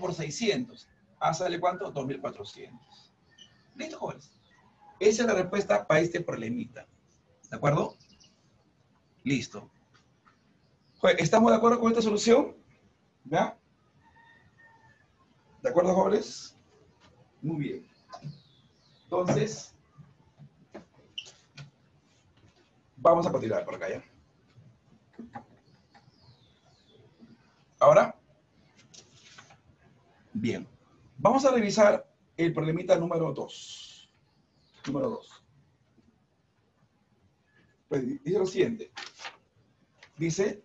por 600. A sale cuánto? 2400. ¿Listo, jóvenes? Esa es la respuesta para este problemita. ¿De acuerdo? Listo. ¿Estamos de acuerdo con esta solución? ¿Ya? ¿De acuerdo, jóvenes? Muy bien. Entonces, vamos a continuar por acá ya. Ahora, bien, vamos a revisar el problemita número 2. Número 2. Pues dice lo siguiente. Dice,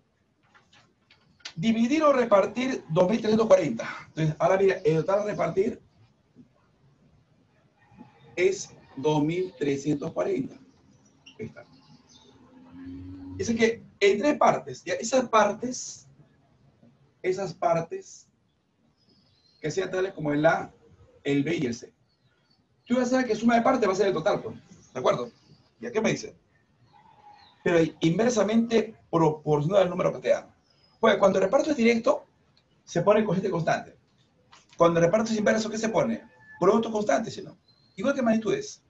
dividir o repartir 2.340. Entonces, ahora mira, el total a repartir es 2.340. Ahí está. Dice que en tres partes, ya esas partes esas partes que sean tales como el A, el B y el C. Tú ya sabes que suma de partes va a ser el total, pues. ¿De acuerdo? ¿Y a qué me dice? Pero inversamente proporcional al número que te dan. Pues cuando el reparto es directo, se pone cociente constante. Cuando el reparto es inverso, ¿qué se pone? Producto constante, si no. Igual que magnitudes.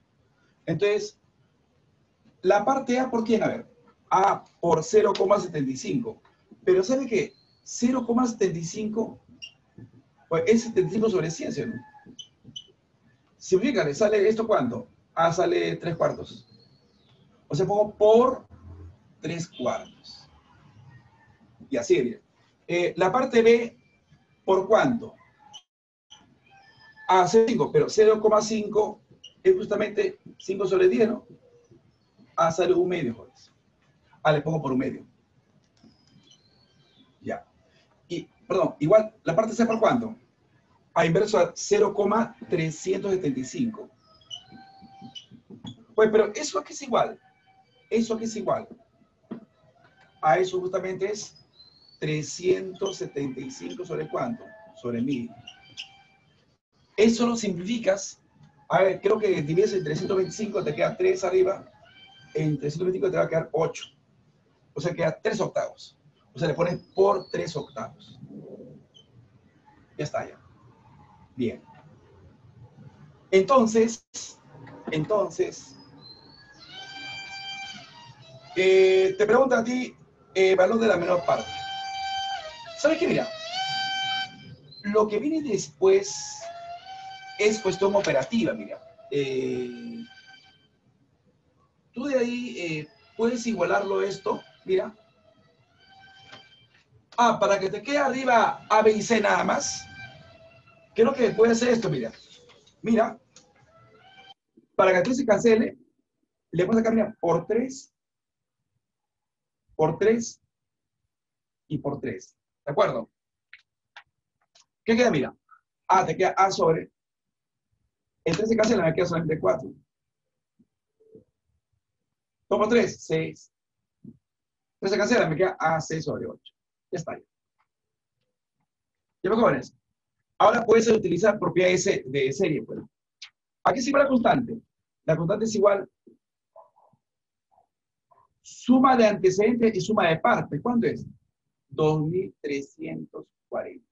Entonces, la parte A, ¿por quién? A ver, A por 0,75. Pero ¿sabe qué? 0,75, pues es 75 sobre 100, ¿no? Si le sale esto cuánto? A sale 3 cuartos. O sea, pongo por 3 cuartos. Y así, eh, la parte B, ¿por cuánto? A 5, pero 0,5 es justamente 5 sobre 10, ¿no? A sale un medio, joder. Ah, le pongo por un medio. Perdón, igual, la parte C por cuánto? A inverso a 0,375. Pues, pero eso aquí es igual. Eso aquí es igual. A eso justamente es 375 sobre cuánto? Sobre 1000. Eso lo simplificas. A ver, creo que divides en 325, te queda 3 arriba. En 325 te va a quedar 8. O sea, queda 3 octavos. O sea, le pones por 3 octavos. Ya está, ya. Bien. Entonces, entonces, eh, te pregunta a ti eh, valor de la menor parte. ¿Sabes qué? Mira, lo que viene después es cuestión operativa, mira. Eh, tú de ahí puedes igualarlo esto, mira, Ah, para que te quede arriba A, B y C nada más. Creo que puede ser esto, mira. Mira. Para que aquí se cancele, le vamos a cambiar por 3, por 3 y por 3. ¿De acuerdo? ¿Qué queda? Mira. A te queda A sobre. El 3 se cancela, me queda solamente 4. Tomo 3, 6. 3 se cancela, me queda A, 6 sobre 8. Ya está. ¿Ya me jóvenes? Ahora puedes utilizar propiedades de serie. Pues. Aquí es igual la constante. La constante es igual suma de antecedentes y suma de partes. ¿Cuánto es? 2.340.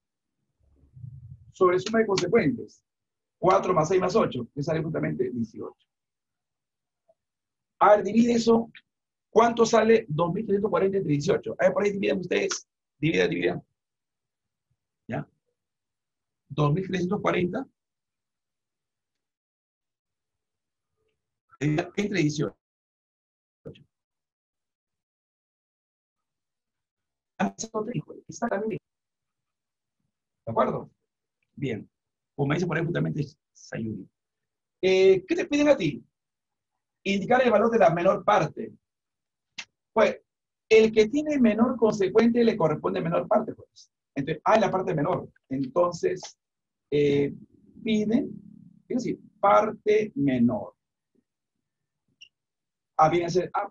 Sobre suma de consecuentes. 4 más 6 más 8, que sale justamente 18. A ver, divide eso. ¿Cuánto sale 2.340 entre 18? A ver, por ahí dividen ustedes. Divida, divida. ¿Ya? 2.340 entre 18. Exactamente. ¿De acuerdo? Bien. Como dice por ahí justamente Sayuri. Eh, ¿Qué te piden a ti? Indicar el valor de la menor parte. Pues, el que tiene menor consecuente le corresponde menor parte, pues. Entonces, A es la parte menor. Entonces, eh, piden, es decir, parte menor. A viene a ser A,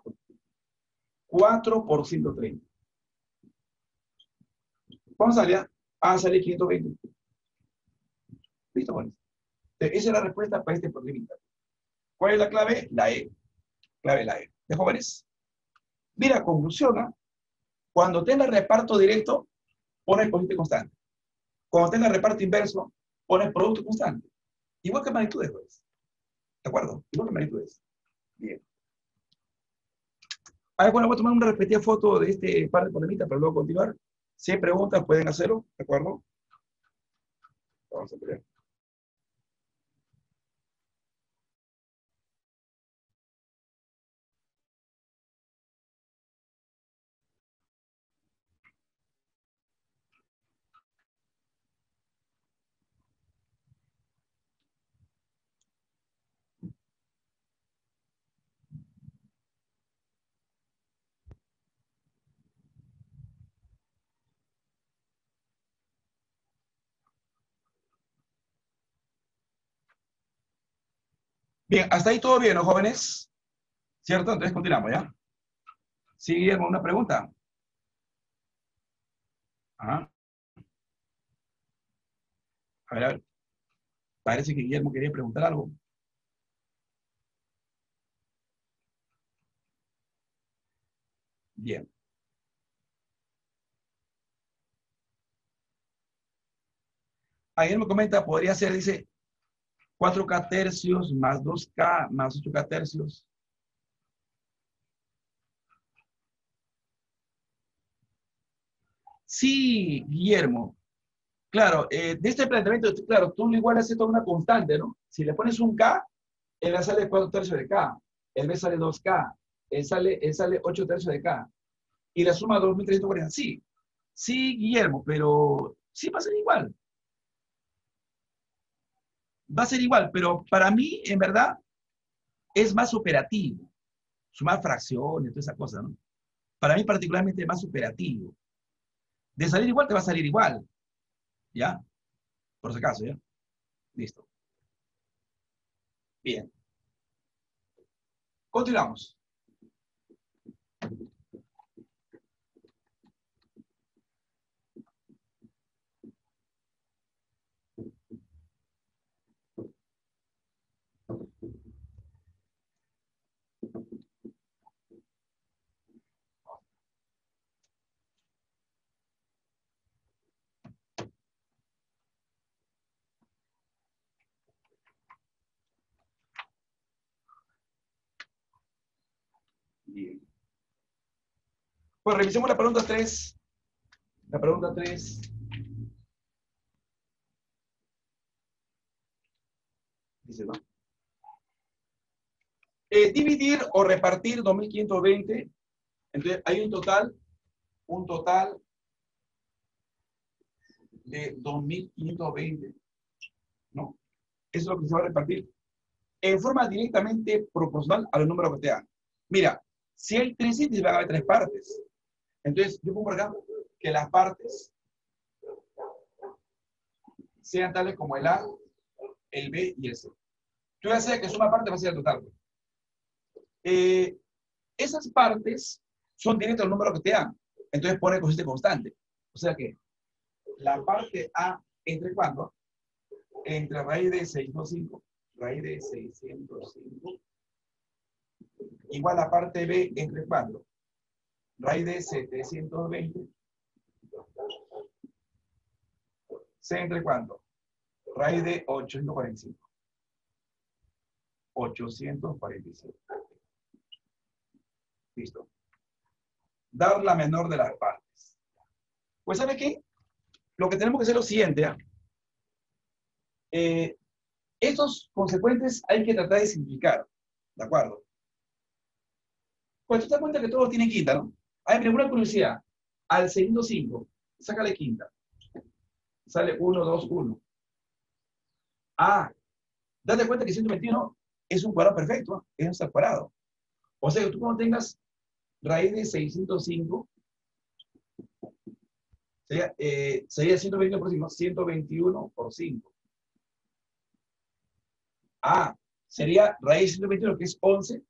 4 por 130. Vamos a ver, A sale 520. ¿Listo, bueno? Esa es la respuesta para este problema. ¿Cuál es la clave? La E. Clave la E. ¿De jóvenes? Mira, conclusiona, cuando tenga reparto directo, pone el cociente constante. Cuando tenga reparto inverso, pone producto constante. Igual que magnitudes, pues. ¿De acuerdo? Igual que magnitudes. Bien. Bueno, voy a tomar una repetida foto de este par de problemitas para luego continuar. Si hay preguntas, pueden hacerlo, ¿de acuerdo? Vamos a ver. Bien, hasta ahí todo bien, ¿no, jóvenes? ¿Cierto? Entonces continuamos, ¿ya? Sí, Guillermo, una pregunta. Ajá. A ver, a ver. Parece que Guillermo quería preguntar algo. Bien. Ahí me comenta, podría ser, dice, 4K tercios más 2K más 8K tercios. Sí, Guillermo. Claro, eh, de este planteamiento, claro, tú igual haces toda una constante, ¿no? Si le pones un K, él sale 4 tercios de K, el B sale 2K, él sale, él sale 8 tercios de K. Y la suma 2340, sí. Sí, Guillermo, pero sí va a ser igual va a ser igual, pero para mí, en verdad, es más operativo. Sumar fracciones, toda esa cosa, ¿no? Para mí, particularmente, es más operativo. De salir igual, te va a salir igual. ¿Ya? Por si acaso, ¿ya? Listo. Bien. Continuamos. Bien. Pues revisemos la pregunta 3. La pregunta 3. Dice, ¿no? Eh, dividir o repartir 2.520. Entonces, hay un total, un total de 2.520. ¿No? Eso es lo que se va a repartir en forma directamente proporcional a los números que te dan. Mira, si hay tres van a haber tres partes. Entonces, yo pongo por acá que las partes sean tales como el A, el B y el C. Tú ya sabes que suma parte va a ser el total. Eh, esas partes son directas al número que te dan. Entonces pone cosiste constante. O sea que la parte A, ¿entre cuándo? Entre raíz de 605, raíz de 605 igual a parte B entre 4. Raíz de 720. C entre cuánto? Raíz de 845. 845. Listo. Dar la menor de las partes. Pues, ¿sabe qué? Lo que tenemos que hacer es lo siguiente. ¿ah? Eh, estos consecuentes hay que tratar de simplificar. ¿De acuerdo? Pues tú te das cuenta que todos tienen quinta, ¿no? Hay una curiosidad. Al segundo 5, sácale quinta. Sale 1, 2, 1. Ah, date cuenta que 121 es un cuadrado perfecto, es un cuadrado. O sea que tú cuando tengas raíz de 605, sería, eh, sería 121 por 5, 121 por 5. Ah, sería raíz de 121, que es 11,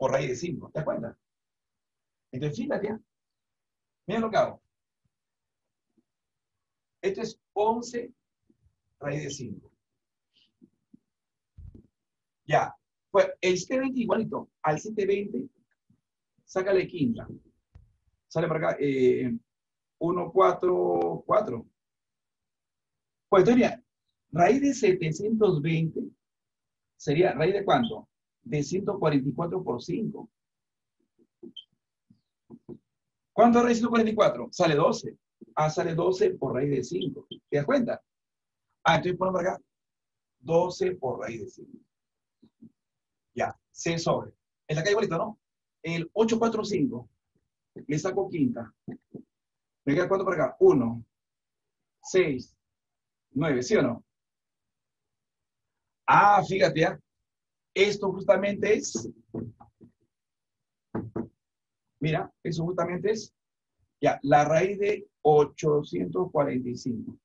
por raíz de 5. ¿Te das cuenta? Entonces, fíjate, mira lo que hago. Esto es 11 raíz de 5. Ya. Pues el 720 igualito. Al 720, sácale quinta. Sale para acá. 1, 4, 4. Pues entonces, raíz de 720 sería raíz de cuánto? De 144 por 5. ¿Cuánto es raíz de 144? Sale 12. Ah, sale 12 por raíz de 5. ¿Te das cuenta? Ah, entonces ponemos acá 12 por raíz de 5. Ya, C sobre. En la calle igualito, ¿no? El 845 le saco quinta. Me queda cuánto por acá? 1, 6, 9, ¿sí o no? Ah, fíjate, ¿ya? Esto justamente es, mira, eso justamente es, ya, la raíz de 845.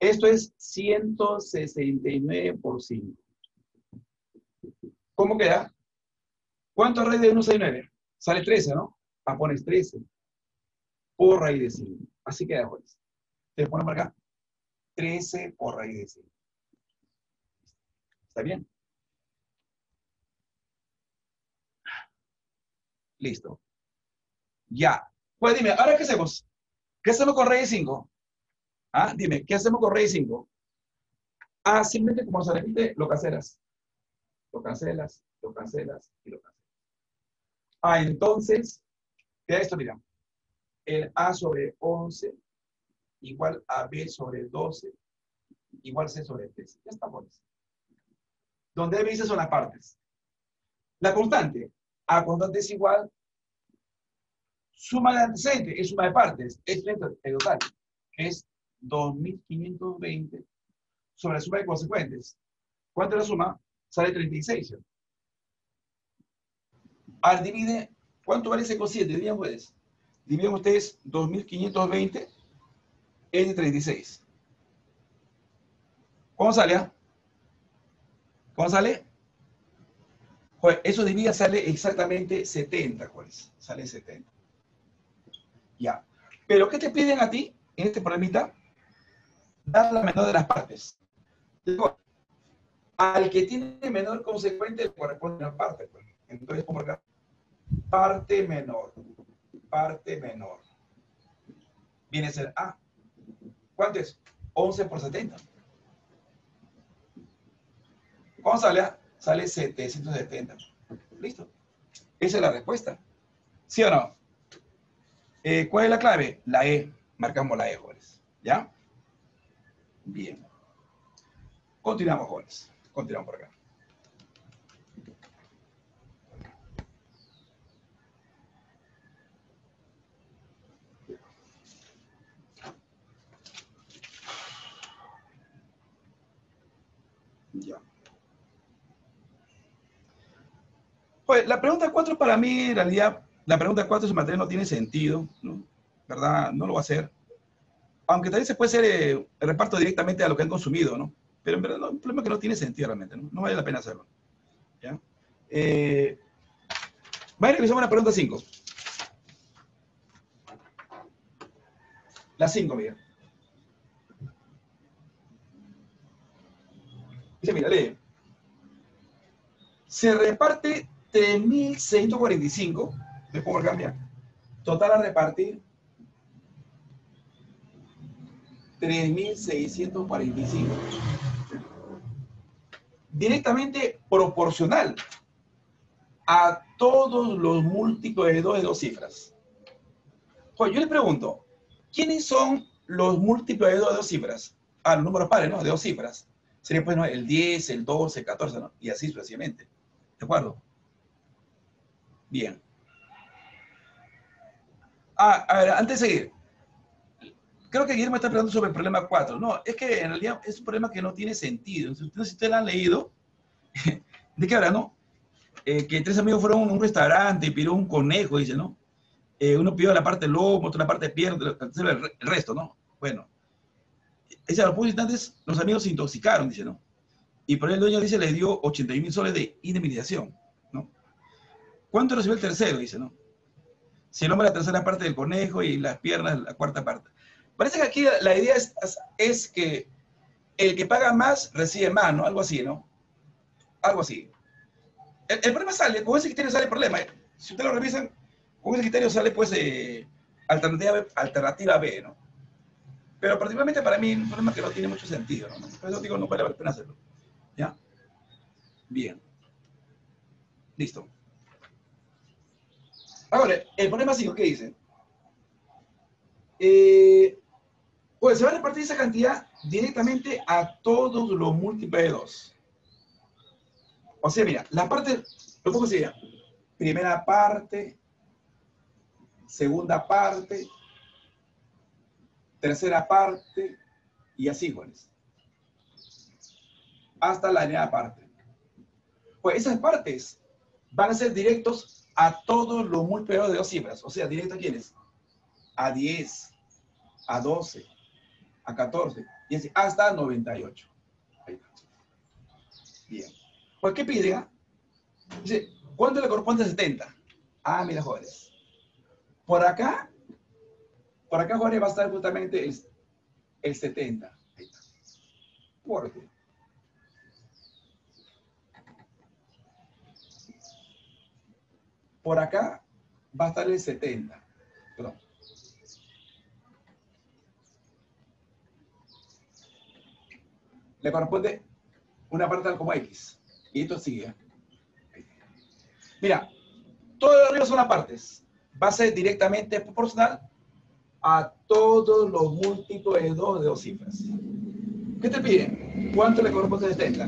Esto es 169 por 5. ¿Cómo queda? ¿Cuánto raíz de 169? Sale 13, ¿no? Ah, pones 13 por raíz de 5. Así queda, pues. Te ponemos acá 13 por raíz de 5. ¿Está bien? Listo. Ya. Pues dime, ¿ahora qué hacemos? ¿Qué hacemos con raíz de 5? Ah, dime, ¿qué hacemos con raíz de 5? Ah, simplemente como se repite, lo cancelas. Lo cancelas, lo cancelas y lo cancelas. Ah, entonces, queda esto, mira. El A sobre 11 igual a B sobre 12 igual C sobre 13. Ya está, pues. Donde C son las partes. La constante. A constante es igual. Suma de antecedentes es suma de partes. Es el total, es 2520 sobre la suma de consecuentes. ¿Cuánto es la suma? Sale 36. Al divide, ¿cuánto vale ese cociente? Divían ustedes. Dividen ustedes 2520 entre 36. ¿Cómo sale? ¿Cómo sale? Eso divide sale exactamente 70, pues. Sale 70. Ya. Pero ¿qué te piden a ti en este problemita? Dar la menor de las partes. Al que tiene menor consecuente le corresponde una parte. Pues. Entonces, como acá, parte menor, parte menor. Viene a ser A. ¿Cuánto es? 11 por 70. ¿Cómo sale? Sale 770. Listo. Esa es la respuesta. ¿Sí o no? Eh, ¿Cuál es la clave? La E. Marcamos la E, jóvenes. ¿Ya? Bien. Continuamos, jóvenes. Continuamos por acá. Ya. Pues la pregunta 4 para mí, en realidad, la pregunta 4 su materia no tiene sentido, ¿no? ¿Verdad? No lo va a hacer. Aunque también se puede hacer eh, el reparto directamente a lo que han consumido, ¿no? Pero en verdad, un problema que no tiene sentido realmente, ¿no? No vale la pena hacerlo. ¿Ya? Eh, a revisar la pregunta 5. La 5, mira. Dice, mira, lee. Se reparte 3.645, le pongo cambiar. Total a repartir 3.645. Directamente proporcional a todos los múltiplos de dos de dos cifras. Pues yo le pregunto, ¿quiénes son los múltiplos de dos de dos cifras? Ah, los números pares, ¿no? De dos cifras. Sería pues ¿no? el 10, el 12, el 14, ¿no? Y así sucesivamente. ¿De acuerdo? Bien. Ah, a ver, antes de seguir. Creo que Guillermo está preguntando sobre el problema 4. No, es que en realidad es un problema que no tiene sentido. Si ustedes, si ustedes lo han leído, ¿de qué habla, no? Eh, que tres amigos fueron a un restaurante y pidieron un conejo, dice, ¿no? Eh, uno pidió la parte lomo, otro la parte pierna, el resto, ¿no? Bueno, ese a los instantes los amigos se intoxicaron, dice, ¿no? Y por el dueño dice, le dio 80 mil soles de indemnización. ¿Cuánto recibió el tercero? Dice, ¿no? Si el hombre la tercera parte del conejo y las piernas la cuarta parte. Parece que aquí la idea es, es que el que paga más recibe más, ¿no? Algo así, ¿no? Algo así. El, problema sale, con ese criterio sale el problema. Si ustedes lo revisan, con ese criterio sale pues eh, alternativa, alternativa B, ¿no? Pero particularmente para mí un problema que no tiene mucho sentido. ¿no? Por eso digo, no vale la pena hacerlo. ¿Ya? Bien. Listo. Ahora, el problema 5, ¿qué dice? Eh, pues se va a repartir esa cantidad directamente a todos los múltiples de 2. O sea, mira, la parte, lo pongo así, primera parte, segunda parte, tercera parte, y así, Juanes. Hasta la primera parte. Pues esas partes van a ser directos a todos los múltiplos de dos cifras. O sea, directo a quiénes? A 10, a 12, a 14, y hasta 98. Ahí está. Bien. Pues, ¿qué pide? Ah? Dice, ¿cuánto le corresponde a 70? Ah, mira, jóvenes. Por acá, por acá, jóvenes, va a estar justamente el, el 70. Ahí está. ¿Por qué? Por acá va a estar el 70. Perdón. Le corresponde una parte tal como X. Y esto sigue. Mira, todo de arriba son las partes. Va a ser directamente proporcional a todos los múltiplos de dos de dos cifras. ¿Qué te piden? ¿Cuánto le corresponde a 70?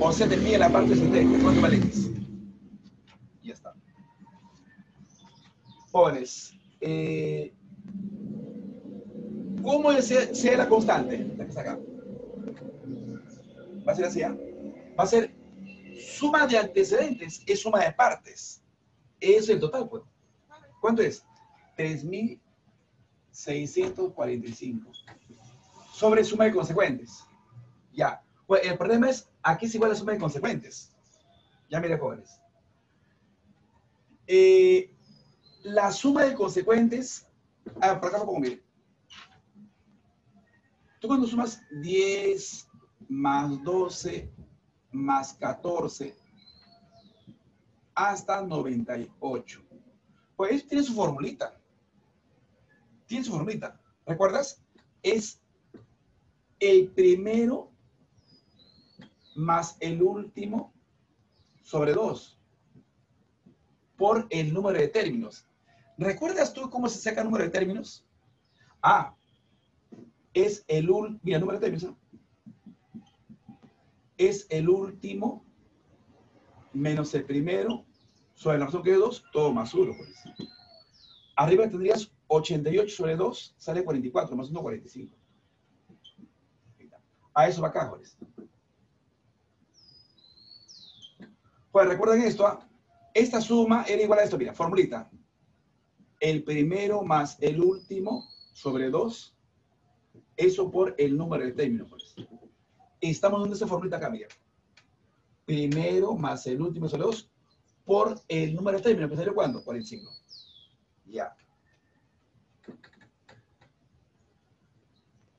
O sea, te pide la parte 70. ¿Cuánto vale X? Ya está. Pones. Eh, ¿Cómo es la constante? La que está acá. Va a ser así. ¿ah? Va a ser suma de antecedentes es suma de partes. Es el total, pues. ¿Cuánto es? 3.645. Sobre suma de consecuentes. Ya. Pues el problema es, aquí es igual a suma de consecuentes. Ya mire, jóvenes. Eh, la suma de consecuentes, por acá lo pongo, mire. Tú cuando sumas 10 más 12 más 14 hasta 98. Pues tiene su formulita. Tiene su formulita. ¿Recuerdas? Es el primero más el último sobre 2 por el número de términos. ¿Recuerdas tú cómo se saca el número de términos? Ah, es el último, mira, número de términos, es el último menos el primero sobre la razón que es 2, todo más 1. Pues. Arriba tendrías 88 sobre 2, sale 44, más 1, 45. A eso va acá, jóvenes. Pues recuerden esto, ¿ah? esta suma era igual a esto, mira, formulita. El primero más el último sobre 2, eso por el número de términos. Pues estamos donde esa formulita acá, mira. Primero más el último sobre 2 por el número de términos, que salió cuándo? 45. Ya.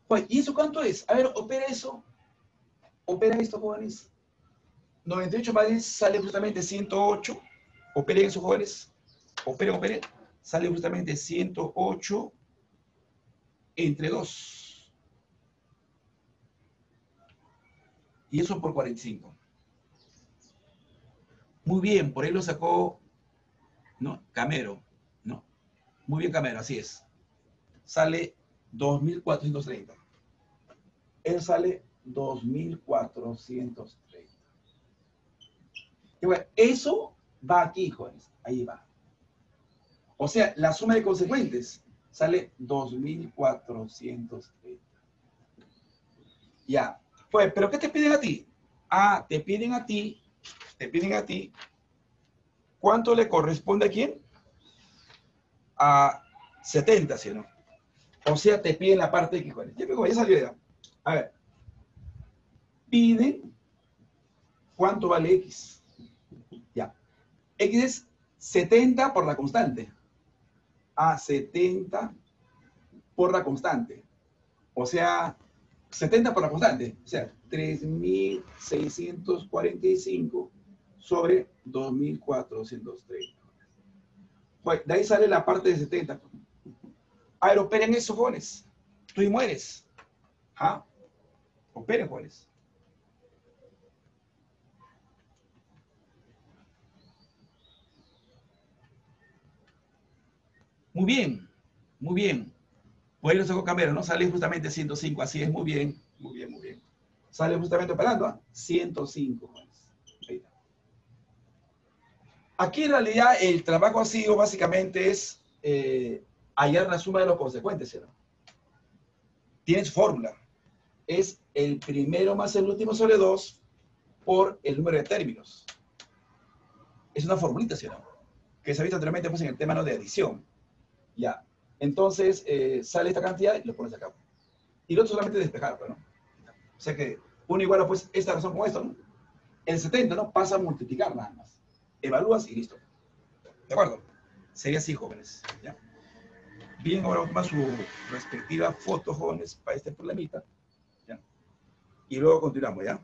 Pues, ¿y eso cuánto es? A ver, opera eso. Opera esto, jóvenes. 98 más 10 sale justamente 108. Operen eso, jóvenes. Operen, operen. Sale justamente 108 entre 2. Y eso por 45. Muy bien, por ahí lo sacó, ¿no? Camero, ¿no? Muy bien, Camero, así es. Sale 2.430. Él sale 2.430. Y bueno, eso va aquí, jóvenes. Ahí va. O sea, la suma de consecuentes sale 2.430. Ya. Pues, ¿pero qué te piden a ti? Ah, te piden a ti, te piden a ti, ¿cuánto le corresponde a quién? A 70, ¿sí o no? O sea, te piden la parte de X. Ya, ya salió ya. A ver. Piden cuánto vale X. Ya. X es 70 por la constante. A 70 por la constante. O sea, 70 por la constante, o sea, 3.645 sobre 2.430. Pues de ahí sale la parte de 70. A ver, operen esos jóvenes. tú y mueres. ¿Ah? O Pérez Muy bien, muy bien. Pues lo sacó Camero, ¿no? Sale justamente 105, así es, muy bien, muy bien, muy bien. Sale justamente operando, ¿ah? 105. Ahí está. Aquí en realidad el trabajo ha sido básicamente es eh, hallar la suma de los consecuentes, ¿no? Tienes fórmula. Es el primero más el último sobre 2 por el número de términos. Es una formulita, ¿sí? Que se ha visto anteriormente pues, en el tema ¿no? de adición. Ya. Entonces, eh, sale esta cantidad y lo pones acá. Y lo otro solamente despejar, ¿no? O sea que uno igual pues esta razón con esto, ¿no? El 70, ¿no? Pasa a multiplicar nada más. Evalúas y listo. ¿De acuerdo? Sería así, jóvenes. ¿ya? Bien, ahora vamos a su respectiva foto, jóvenes, para este problemita. ¿ya? Y luego continuamos, ¿ya?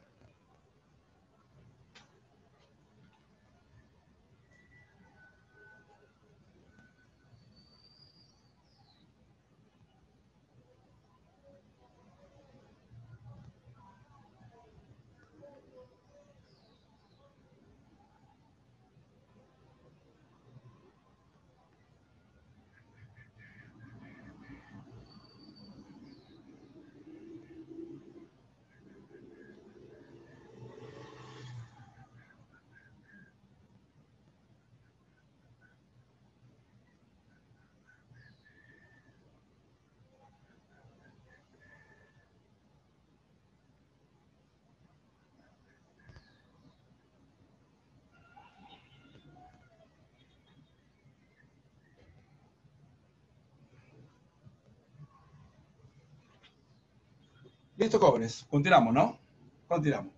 Jóvenes. Continuamos, ¿no? Continuamos.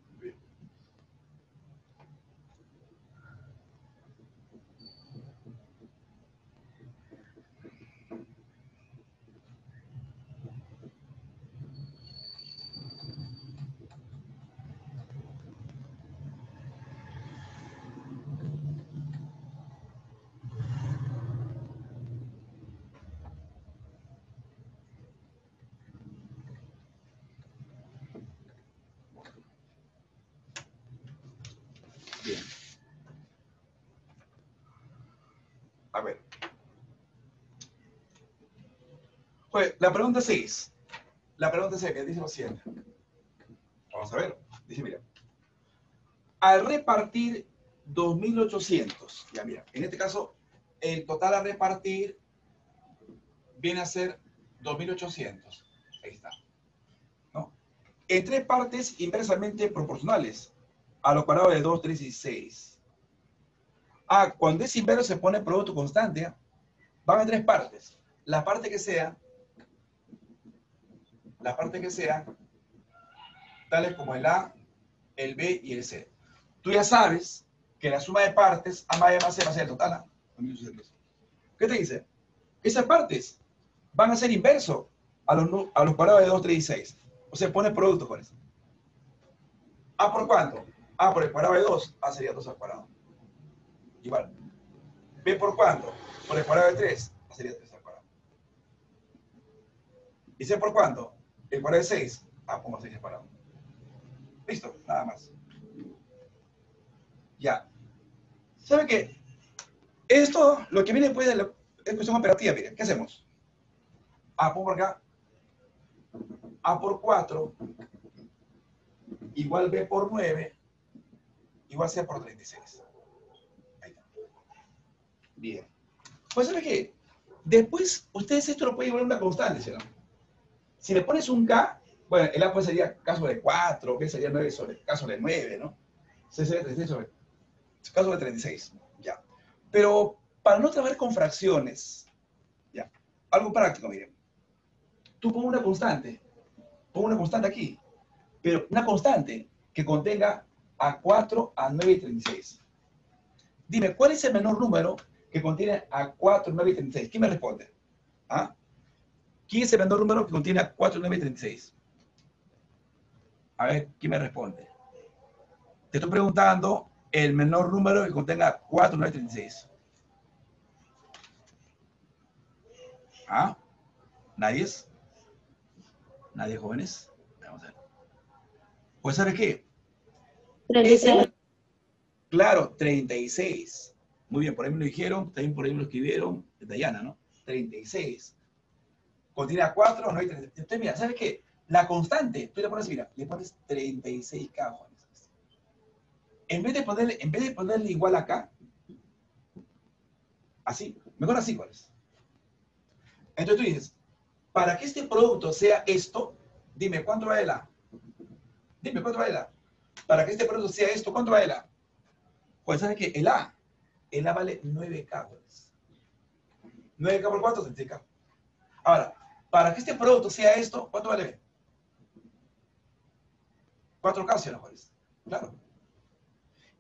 Bien. A ver. Pues, la pregunta 6. La pregunta 6 que dice lo siguiente. Vamos a ver. Dice, mira. Al repartir 2.800, ya mira, en este caso, el total a repartir viene a ser 2.800. Ahí está. ¿No? En tres partes inversamente proporcionales a los cuadrados de 2, 3 y 6. Ah, cuando es inverso se pone producto constante, ¿ah? van a tres partes. La parte que sea, la parte que sea, tales como el A, el B y el C. Tú ya sabes que la suma de partes, A más B más C va a ser el total. ¿ah? ¿Qué te dice? Esas partes van a ser inverso a los, a los cuadrados de 2, 3 y 6. O sea, pone producto con eso. ¿A por cuánto? A por el cuadrado de 2, A sería 2 al cuadrado. Igual. B por cuánto? Por el cuadrado de 3, A sería 3 al cuadrado. ¿Y C por cuánto? El cuadrado de 6, A pongo 6 al cuadrado. Listo, nada más. Ya. ¿Sabe qué? Esto, lo que viene después de la es cuestión operativa, miren, ¿qué hacemos? A por acá, A por 4, igual B por 9, igual C por 36. Ahí está. Bien. Pues, ¿sabe qué? Después, ustedes esto lo pueden llevar una constante, ¿sí? Si le pones un K, bueno, el A pues sería caso de 4, B sería 9 sobre caso de 9, ¿no? C sería 36 sobre caso de 36, ya. Pero para no trabajar con fracciones, ya, algo práctico, miren. Tú pon una constante, pon una constante aquí, pero una constante que contenga a 4, a 9 y 36. Dime, ¿cuál es el menor número que contiene a 4, 9 y 36? ¿Quién me responde? ¿Ah? ¿Quién es el menor número que contiene a 4, 9 y 36? A ver, ¿quién me responde? Te estoy preguntando el menor número que contenga 4, 9 y 36. ¿Ah? ¿Nadie es? Nadie, jóvenes. Vamos a ver. Pues, ¿sabes qué? 36. Claro, 36. Muy bien, por ahí me lo dijeron, también por ahí me lo escribieron, Dayana, ¿no? 36. Continúa 4, no hay 36. Entonces, mira, ¿sabes qué? La constante, tú le pones, mira, le pones 36K, jóvenes. En vez de ponerle, en vez de ponerle igual acá, así, mejor así, ¿cuál es? Entonces tú dices, para que este producto sea esto, dime, ¿cuánto vale la? Dime, ¿cuánto vale la? Para que este producto sea esto, ¿cuánto vale la? Pues sabes que el A, el A vale 9K, pues. 9K por 4, 30K. Ahora, para que este producto sea esto, ¿cuánto vale B? 4K, ¿sí o no, Juárez? Claro.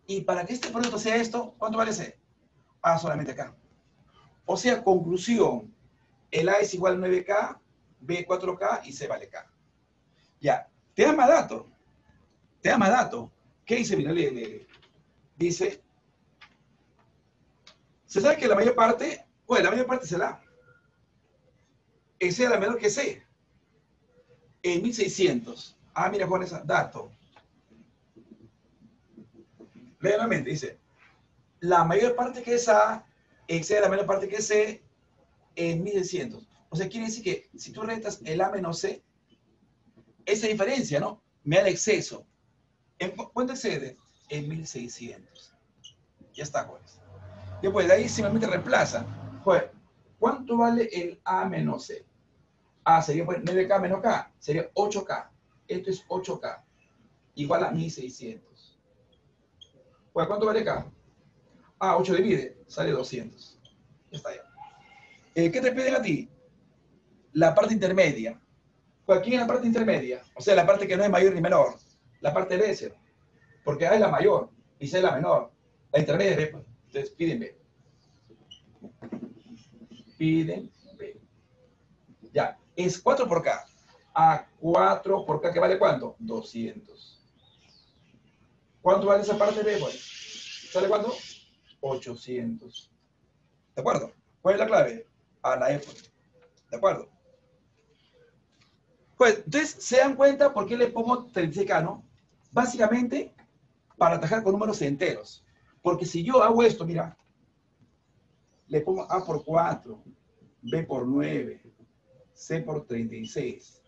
Y para que este producto sea esto, ¿cuánto vale C? A solamente acá. O sea, conclusión, el A es igual a 9K, B 4K y C vale K. Ya, te da más dato. Te da más dato. ¿Qué dice? Mira, lee, lee. Dice, se sabe que la mayor parte, bueno, la mayor parte es el C era menor que C. En 1600. Ah, mira, Juan, esa dato. Lee nuevamente, dice, la mayor parte que es A excede la menor parte que es C en 1600. O sea, quiere decir que si tú restas el A menos C, esa diferencia, ¿no? Me da el exceso. ¿En cu- cuánto excede? En 1600. Ya está, pues. Después de ahí simplemente reemplaza. ¿cuánto vale el A menos C? A sería pues 9K menos K, sería 8K. Esto es 8K, igual a 1600. Pues, ¿cuánto vale K? Ah, 8 divide, sale 200. Ya está ya. Eh, ¿Qué te piden a ti? La parte intermedia. Pues aquí en la parte intermedia, o sea, la parte que no es mayor ni menor, la parte B es. Porque A es la mayor y C es la menor. La intermedia es B, pues. Entonces piden B. Piden B. Ya, es 4 por K. A 4 por K, ¿que vale cuánto? 200. ¿Cuánto vale esa parte B? Pues, ¿Sale cuánto? 800. ¿De acuerdo? ¿Cuál es la clave? A la F. ¿De acuerdo? Pues, entonces, ¿se dan cuenta por qué le pongo 36K, no? Básicamente, para atajar con números enteros. Porque si yo hago esto, mira, le pongo A por 4, B por 9, C por 36.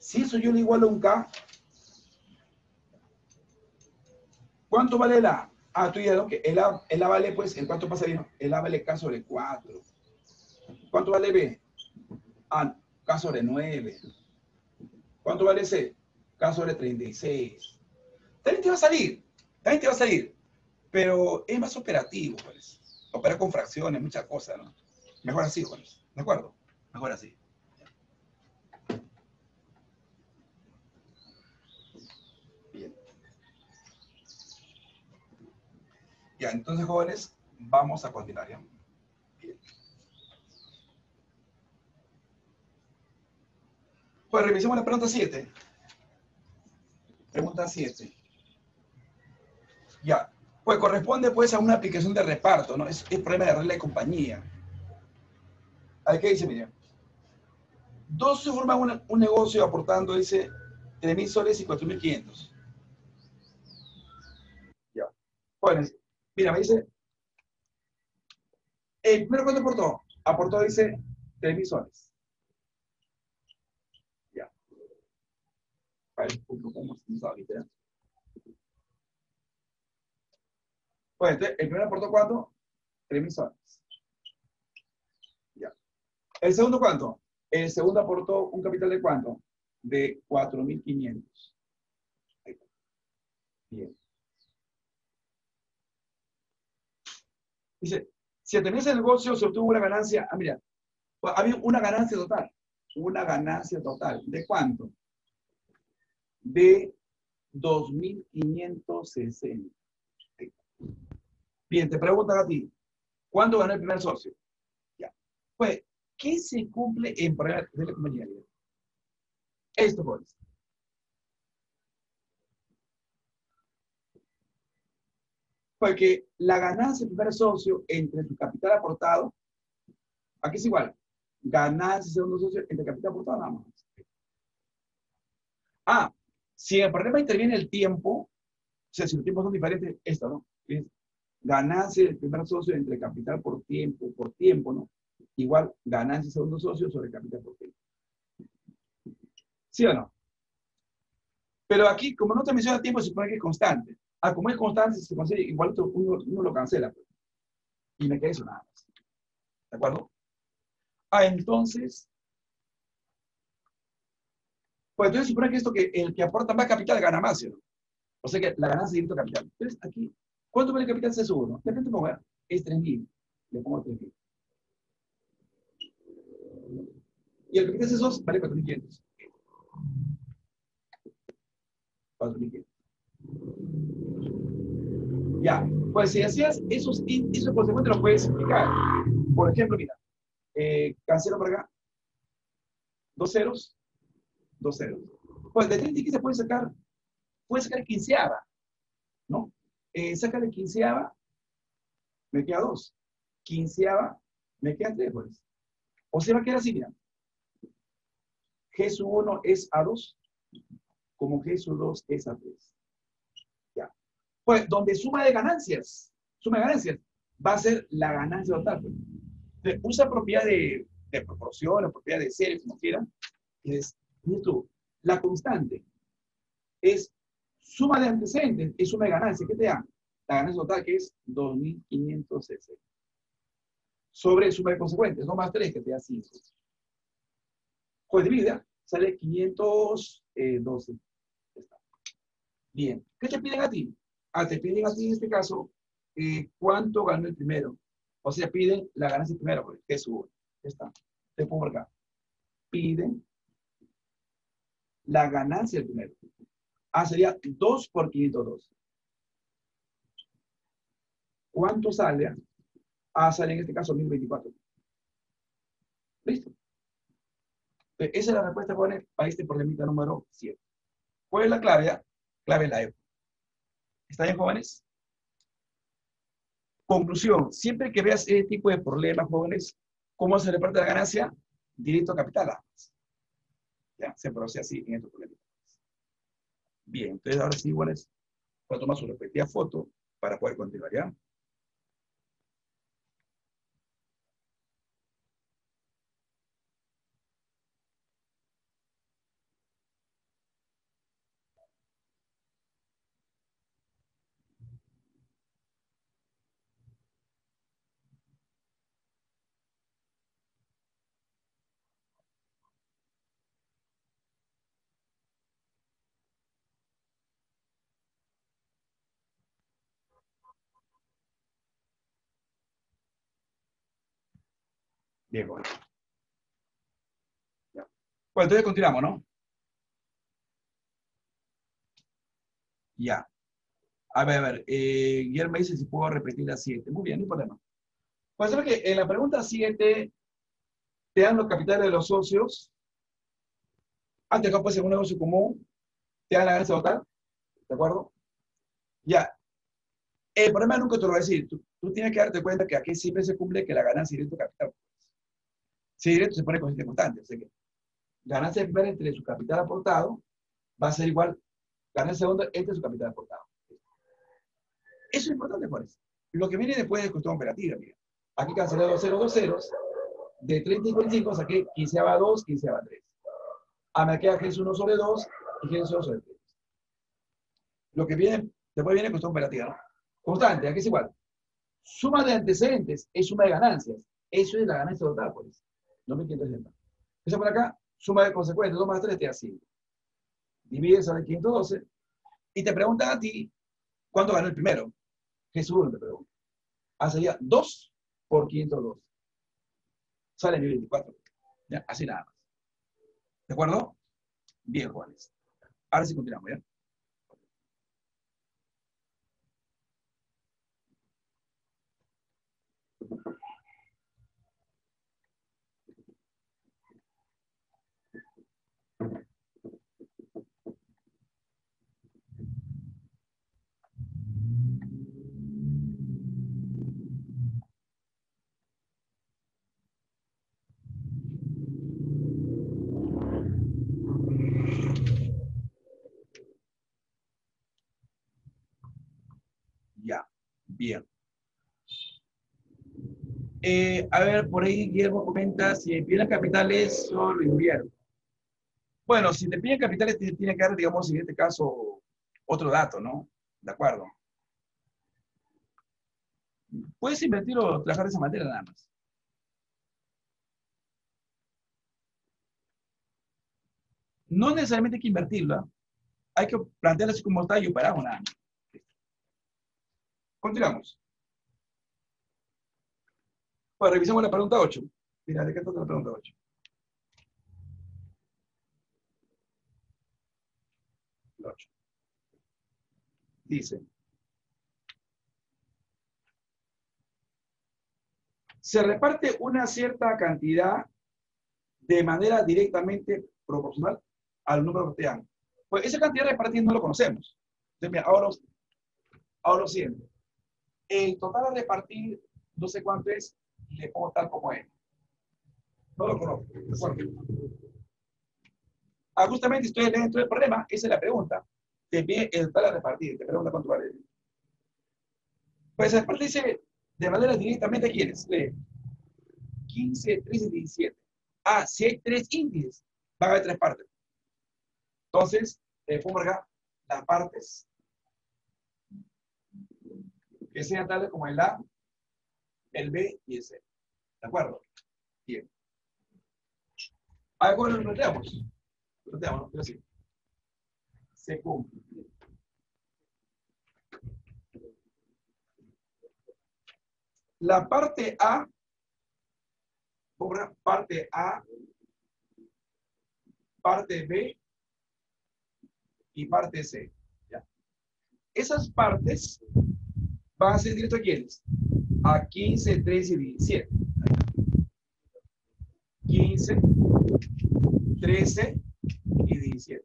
Si eso yo le igualo a un K, ¿cuánto vale el A? Ah, tú ya que el A, el A vale, pues, ¿en cuánto pasa bien? El A vale K sobre 4. ¿Cuánto vale B? Ah, K sobre 9. ¿Cuánto vale C? K sobre 36. También te va a salir, también te va a salir, pero es más operativo, pues. Opera con fracciones, muchas cosas, ¿no? Mejor así, pues. ¿De acuerdo? Mejor así. Bien. Ya, entonces, jóvenes, vamos a continuar, ¿ya? Bien. Pues revisemos la pregunta 7. Pregunta 7. Ya. Pues corresponde pues a una aplicación de reparto, ¿no? Es, es problema de regla de compañía. A ¿qué dice? Mira. Dos se forman una- un negocio aportando, dice, 3.000 soles y 4.500. Ya. Bueno, mira, me dice, el primero cuánto aportó? Aportó, dice, 3.000 soles. Ya. Vale, punto, ¿cómo se sabe, literal? Pues entonces, el primero aportó cuánto? 3.000 soles. Ya. ¿El segundo cuánto? El segundo aportó un capital de cuánto? De 4.500. Ahí está. Bien. Dice, si al terminarse el negocio se obtuvo una ganancia, ah, mira, había una ganancia total. Una ganancia total. ¿De cuánto? De 2.560. Ahí está. Bien, te preguntan a ti, ¿cuándo ganó el primer socio? Ya. Pues, ¿qué se cumple en problema de la compañía? Esto, pues. Porque la ganancia del primer socio entre tu capital aportado, aquí es igual, ganancia segundo socio entre capital aportado nada más. Ah, si el problema interviene el tiempo, o sea, si los tiempos son diferentes, esto, ¿no? Es ganancia del primer socio entre capital por tiempo, por tiempo, ¿no? Igual ganancia segundo socio sobre capital tiempo. ¿Sí o no? Pero aquí, como no te menciona tiempo, se supone que es constante. Ah, como es constante, se consigue, igual uno, uno lo cancela. Pues. Y me queda eso nada más. ¿De acuerdo? Ah, entonces. Pues entonces supone que esto que el que aporta más capital gana más, ¿no? O sea que la ganancia es directo capital. Entonces, aquí, ¿cuánto vale el capital C1? De repente pongo, es 3.000. Le pongo 3.000. Y el capital C2 vale 4.500. 4.500. Ya, pues si hacías esos índices consecuentes los puedes explicar. Por ejemplo, mira, eh, cancelo por acá. Dos ceros, dos ceros. Pues de 30 y 15 puedes sacar, puedes sacar quinceava, ¿no? Eh, de quinceava, me queda dos. Quinceava, me queda tres, pues. O se va a quedar así, mira. Sub 1 es A2, como G sub 2 es A3. Ya. Pues donde suma de ganancias, suma de ganancias, va a ser la ganancia total. Pues. usa propiedad de, de proporción, propiedad de serie, como quieran. Es, tú, la constante es suma de antecedentes, es suma de ganancias. ¿Qué te da? La ganancia total que es 2.560. Sobre suma de consecuentes, no más 3 que te da 5. Pues divide, sale 512. Bien, ¿qué te piden a ti? Ah, te piden a ti en este caso eh, cuánto ganó el primero. O sea, piden la ganancia primero, porque es su. Está. Te pongo acá. Piden la ganancia del primero. Ah, sería 2 por 502. ¿Cuánto sale? Ah, sale en este caso 1024. ¿Listo? Esa es la respuesta para este problemita número 7. ¿Cuál es la clave? Clave la E. ¿Está bien, jóvenes? Conclusión. Siempre que veas este tipo de problemas, jóvenes, ¿cómo se reparte la ganancia? Directo a capital. Ya, se produce así en estos problemas. Bien, entonces ahora sí, iguales, voy a tomar su respectiva foto para poder continuar, ¿ya? Bueno. Entonces continuamos, ¿no? Ya. A ver, a ver. Eh, Guillermo dice si puedo repetir la 7. Muy bien, no hay problema. Pues es que en la pregunta 7 te dan los capitales de los socios. Antes acá puede ser un negocio común. Te dan la ganancia total. ¿De acuerdo? Ya. El problema nunca te lo voy a decir. Tú, tienes que darte cuenta que aquí siempre se cumple que la ganancia tu capital. Si directo se pone coeficiente constante. O sea que ganancia primera entre su capital aportado va a ser igual ganancia segunda entre su capital aportado. Eso es importante, Juárez. Lo que viene después es cuestión operativa, mira. Aquí cancelé 2 0, 2 ceros. De 30 y 45 saqué 15 a 2, 15 a 3. A me queda G 1 sobre 2 y G 1 sobre 3. Lo que viene, después viene cuestión operativa, ¿no? Constante, aquí es igual. Suma de antecedentes es suma de ganancias. Eso es la ganancia total, pues. 2560. Esa por acá, suma de consecuencias, 2 más 3 te da 5. Divide eso en 512 y te preguntan a ti, ¿cuánto ganó el primero? Jesús no te pregunta. Ah, sería 2 por 502. Sale 1024. ¿Ya? Así nada más. ¿De acuerdo? Bien, Juanes. Ahora sí continuamos, ¿ya? Ya, bien. Eh, a ver, por ahí Guillermo comenta, si me piden capitales, solo invierno. Bueno, si te piden capitales, te tiene que dar, digamos, en este caso, otro dato, ¿no? De acuerdo. Puedes invertir o trabajar esa manera nada más. No necesariamente hay que invertirla. Hay que plantearla así como está y operamos nada. Continuamos. Bueno, revisamos la pregunta 8. Mira, ¿de qué trata la pregunta 8? La 8. Dice. Se reparte una cierta cantidad de manera directamente proporcional al número que te dan. Pues esa cantidad de repartida no lo conocemos. Entonces, mira, ahora, ahora lo siento. El total a repartir, no sé cuánto es, le pongo tal como es. No lo conozco. Ah, justamente estoy dentro del problema, esa es la pregunta. Te pide el total a repartir, te pregunta cuánto vale. Pues parte dice de manera directamente quiénes. Lee. 15, 13, 17. Ah, si hay tres índices, van a haber tres partes. Entonces, eh, pongo acá las partes que tales como el A, el B y el C. ¿De acuerdo? Bien. ¿cómo lo planteamos? Planteamos, ¿no? Así. Se cumple. La parte A, parte A, parte B y parte C. ¿ya? Esas partes van a ser directo a quiénes? A 15, 13 y 17. 15, 13 y 17.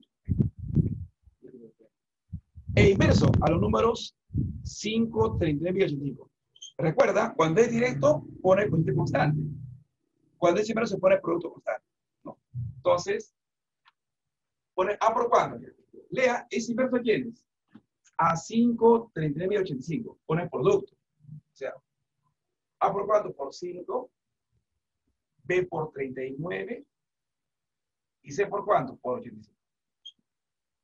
E inverso a los números 5, 39 y 85. Recuerda, cuando es directo, pone coeficiente constante. Cuando es inverso, pone producto constante. ¿no? Entonces, pone A por cuándo. Lea, ¿es inverso a quiénes? A 5, 39 y 85. Pone producto. O sea, A por cuánto? Por 5. B por 39. ¿Y C por cuánto? Por 85.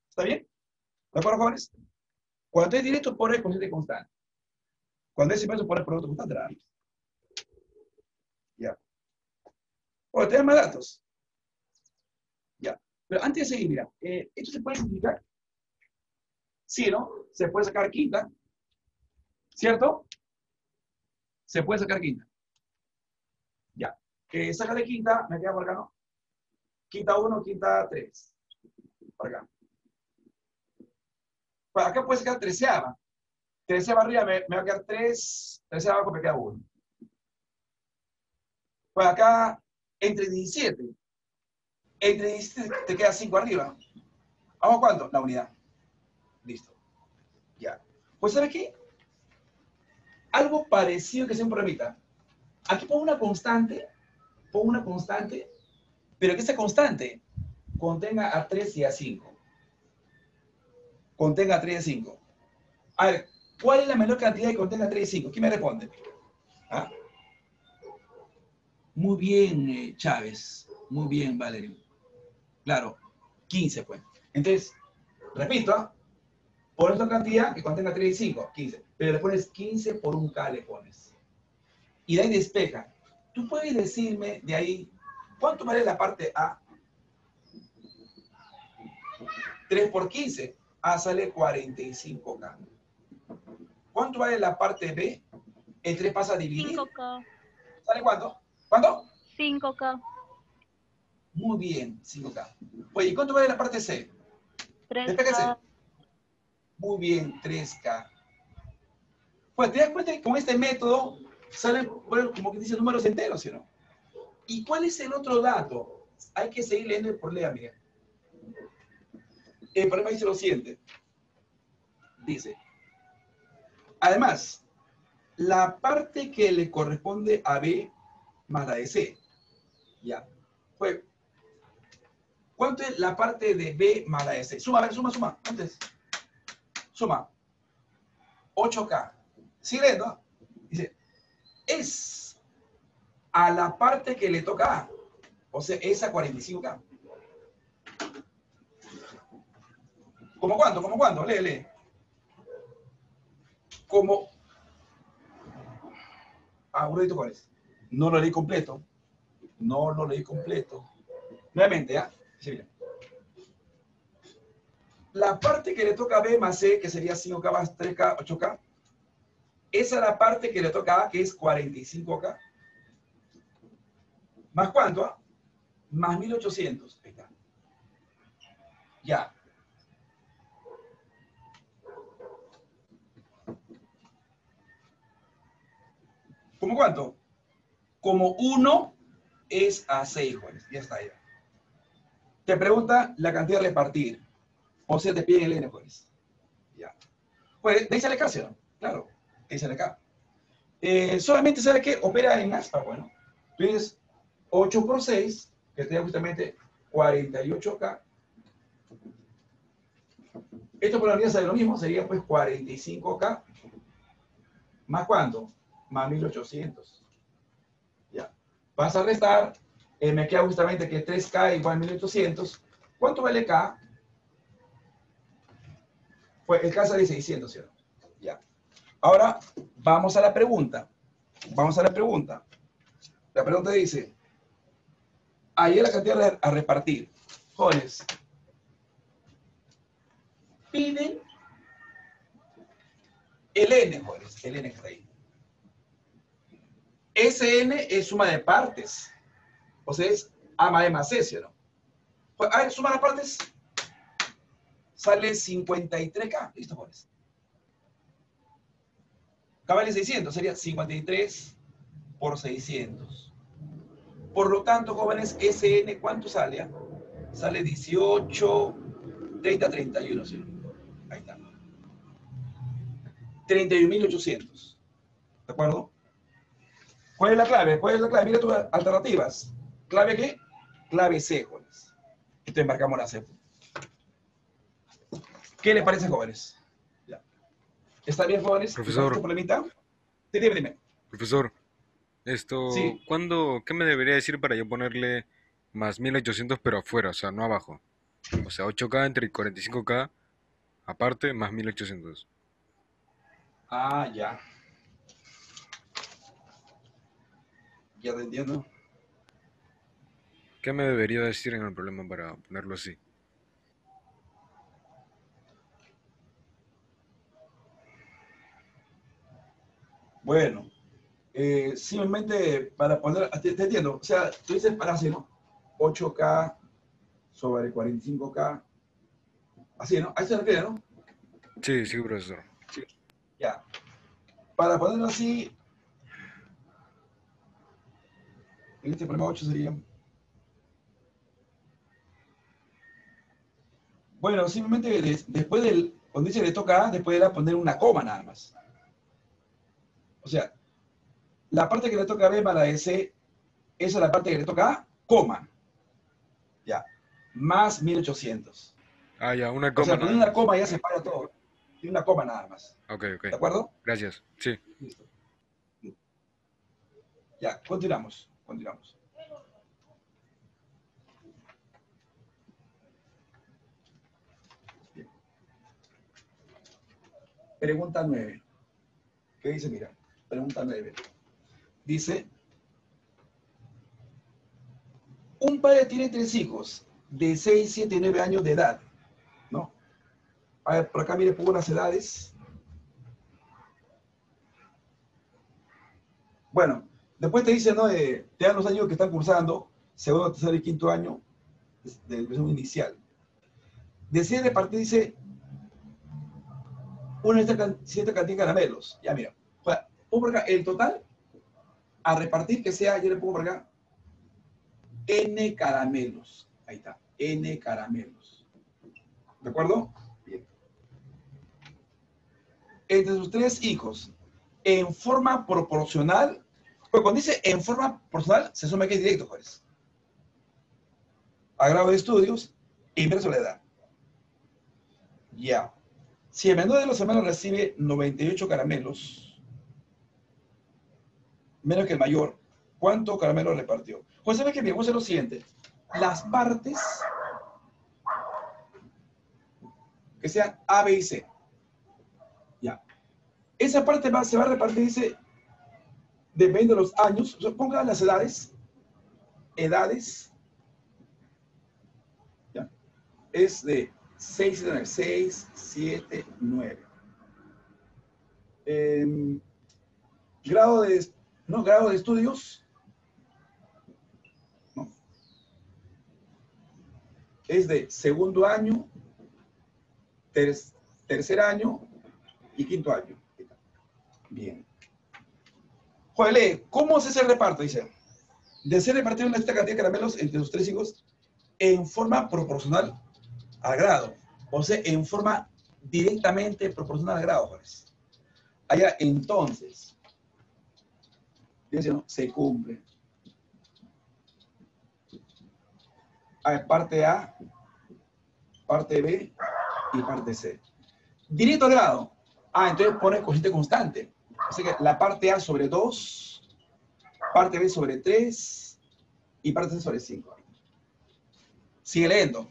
¿Está bien? ¿De acuerdo, jóvenes? Cuando es directo, pone coeficiente constante. Cuando es inverso, pone producto constante. Ya. Bueno, ¿te más datos? Ya. Pero antes de seguir, mira, eh, ¿esto se puede simplificar? Sí, ¿no? Se puede sacar quinta. ¿Cierto? Se puede sacar quinta. Ya. Saca de quinta, me queda por acá, ¿no? Quinta 1, quinta 3. Por acá. Por acá puede sacar treceava. Treceava arriba me, me va a quedar 3, treceava abajo me queda 1. Por acá, entre 17. Entre 17 te queda 5 arriba. ¿Vamos cuánto? La unidad. Pues, ¿sabes qué? Algo parecido que sea un problemita. Aquí pongo una constante, pongo una constante, pero que esa constante contenga a 3 y a 5. Contenga a 3 y a 5. A ver, ¿cuál es la menor cantidad que contenga 3 y 5? ¿Quién me responde? ¿Ah? Muy bien, eh, Chávez. Muy bien, Valerio. Claro, 15 pues. Entonces, repito, ¿ah? Por otra cantidad que contenga 3 y 5, 15. Pero le pones 15 por un K, le pones. Y de ahí despeja. Tú puedes decirme de ahí, ¿cuánto vale la parte A? 3 por 15. A sale 45K. ¿Cuánto vale la parte B? El 3 pasa a dividir. 5K. ¿Sale cuánto? ¿Cuánto? 5K. Muy bien, 5K. Oye, ¿y cuánto vale la parte C? Despéjese. 3K. Muy bien, 3K. Pues te das cuenta que con este método salen, bueno, como que dice números enteros, ¿sí no? ¿Y cuál es el otro dato? Hay que seguir leyendo el problema, Miguel. El problema dice lo siguiente. Dice, además, la parte que le corresponde a B más la de C. Ya. Pues, ¿cuánto es la parte de B más la de C? Suma, a suma, suma. ¿Cuánto es? Suma. 8K. Sigue leyendo. Dice, es a la parte que le toca A. O sea, es a 45K. ¿Cómo cuánto? ¿Cómo cuánto? Lee, lee. Como... Ah, un cuál es. No lo leí completo. No lo leí completo. Nuevamente, ¿ya? Sí, mira. La parte que le toca a B más C, que sería 5K más 3K, 8K, esa es la parte que le toca a que es 45K. ¿Más cuánto? Ah? Más 1800. Ahí está. Ya. ¿Cómo cuánto? Como 1 es a 6, Juanes. Ya está, ya. Te pregunta la cantidad de repartir. O sea, te piden el N, Juanes. Ya. Pues, de acá, ¿no? Claro, de acá. Eh, solamente sabe que opera en aspa, bueno. Tienes 8 por 6, que te da justamente 48K. Esto por la unidad sale lo mismo, sería pues 45K. ¿Más cuánto? Más 1800. Ya. Vas a restar, eh, me queda justamente que 3K igual a 1800. ¿Cuánto vale K? Pues el K sale 600, ¿cierto? Ya. Ahora, vamos a la pregunta. Vamos a la pregunta. La pregunta dice, ahí es la cantidad a repartir. Jóvenes, piden el N, jóvenes, el N está ahí. SN es suma de partes. O sea, es A más E más C, ¿no? Pues, a ver, suma las partes. Sale 53K. Listo, jóvenes. Acá vale 600. Sería 53 por 600. Por lo tanto, jóvenes, SN, ¿cuánto sale? Ah? Sale 18, 30, 31, ¿sí? Ahí está. 31.800. ¿De acuerdo? ¿Cuál es la clave? ¿Cuál es la clave? Mira tus alternativas. ¿Clave qué? Clave C, jóvenes. Esto embarcamos la C. ¿Qué les parece, jóvenes? Ya. ¿Está bien, jóvenes? Profesor. ¿Tu problemita? Sí, dime, dime. Profesor, esto, Sí. ¿cuándo, qué me debería decir para yo ponerle más 1800 pero afuera, o sea, no abajo? O sea, 8K entre 45K, aparte, más 1800. Ah, ya. Ya te entiendo. ¿Qué me debería decir en el problema para ponerlo así? Bueno, eh, simplemente para poner, te, te entiendo, o sea, tú dices para así, ¿no? 8K sobre 45K, así, ¿no? Ahí se refiere, ¿no? Sí, sí, profesor. Ya. Para ponerlo así, en este problema 8 sería... Bueno, simplemente des- después del, cuando dice le toca después era poner una coma nada más. O sea, la parte que le toca a B más la de C, esa es la parte que le toca A, coma. Ya. Más 1800. Ah, ya, una O coma. sea, nada poniendo una coma ya se para todo. Tiene una coma nada más. Ok, ok. ¿De acuerdo? Gracias. Sí. Listo. Ya, continuamos. Continuamos. Bien. Pregunta 9. ¿Qué dice? Mira, pregunta 9. Dice, un padre tiene tres hijos de 6, 7 y 9 años de edad. ¿No? A ver, por acá mire, pongo las edades. Bueno, después te dice, ¿no? Eh, te dan los años que están cursando, segundo, tercer y quinto año del educación inicial. Decide repartir, dice, una cierta cantidad de caramelos. Ya, mira. Pongo por acá el total a repartir que sea, yo le pongo por acá, N caramelos. Ahí está, N caramelos. ¿De acuerdo? Bien. Entre sus tres hijos, en forma proporcional, pues cuando dice en forma proporcional, se suma que es directo, pues. A grado de estudios, inverso la edad. Ya. Si el menor de los hermanos recibe 98 caramelos, menos que el mayor, ¿cuánto caramelo repartió? Pues sabes que a hacer lo siguiente. Las partes que sean A, B y C. Ya. Esa parte va, se va a repartir, dice, dependiendo de los años. O sea, ponga las edades. Edades. Ya. Es de 6, 6, 7, 9. grado de, no, grado de estudios. No. Es de segundo año, tercer año y quinto año. Bien. Joder, ¿cómo se hace el reparto? Dice, de ser repartido esta cantidad de caramelos entre los tres hijos en forma proporcional al grado. O sea, en forma directamente proporcional al grado, pues. Allá, entonces, se cumple. A parte A, parte B y parte C. Directo al grado. Ah, entonces pone cociente constante. Así que la parte A sobre 2, parte B sobre 3 y parte C sobre 5. Sigue leyendo.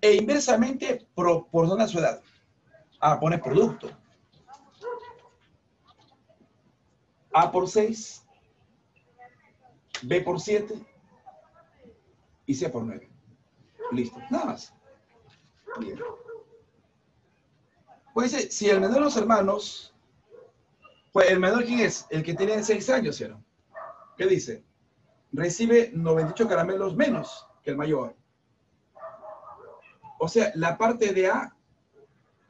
E inversamente proporciona su edad. A pone producto. A por 6, B por 7 y C por 9. Listo, nada más. Bien. Pues dice, si el menor de los hermanos, pues el menor quién es? El que tiene 6 años, ¿sí no? ¿Qué dice? Recibe 98 caramelos menos que el mayor. O sea, la parte de A,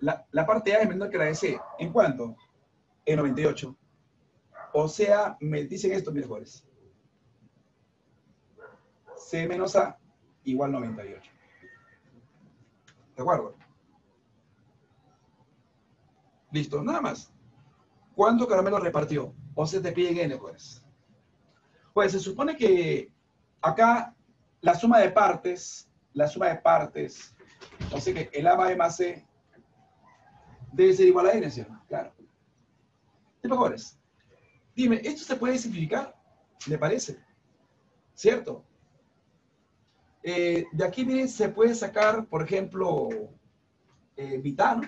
la, la parte A es menor que la de C. ¿En cuánto? En 98. O sea, me dicen esto, mis mejores. C menos A igual 98. ¿De acuerdo? Listo, nada más. ¿Cuánto caramelo repartió? O se te piden N, pues. Pues se supone que acá la suma de partes, la suma de partes, o sea que el A más más C debe ser igual a N, ¿cierto? Claro. ¿Te mejores? Dime, ¿esto se puede simplificar? ¿Le parece? ¿Cierto? Eh, de aquí, miren, se puede sacar, por ejemplo, eh, vitano.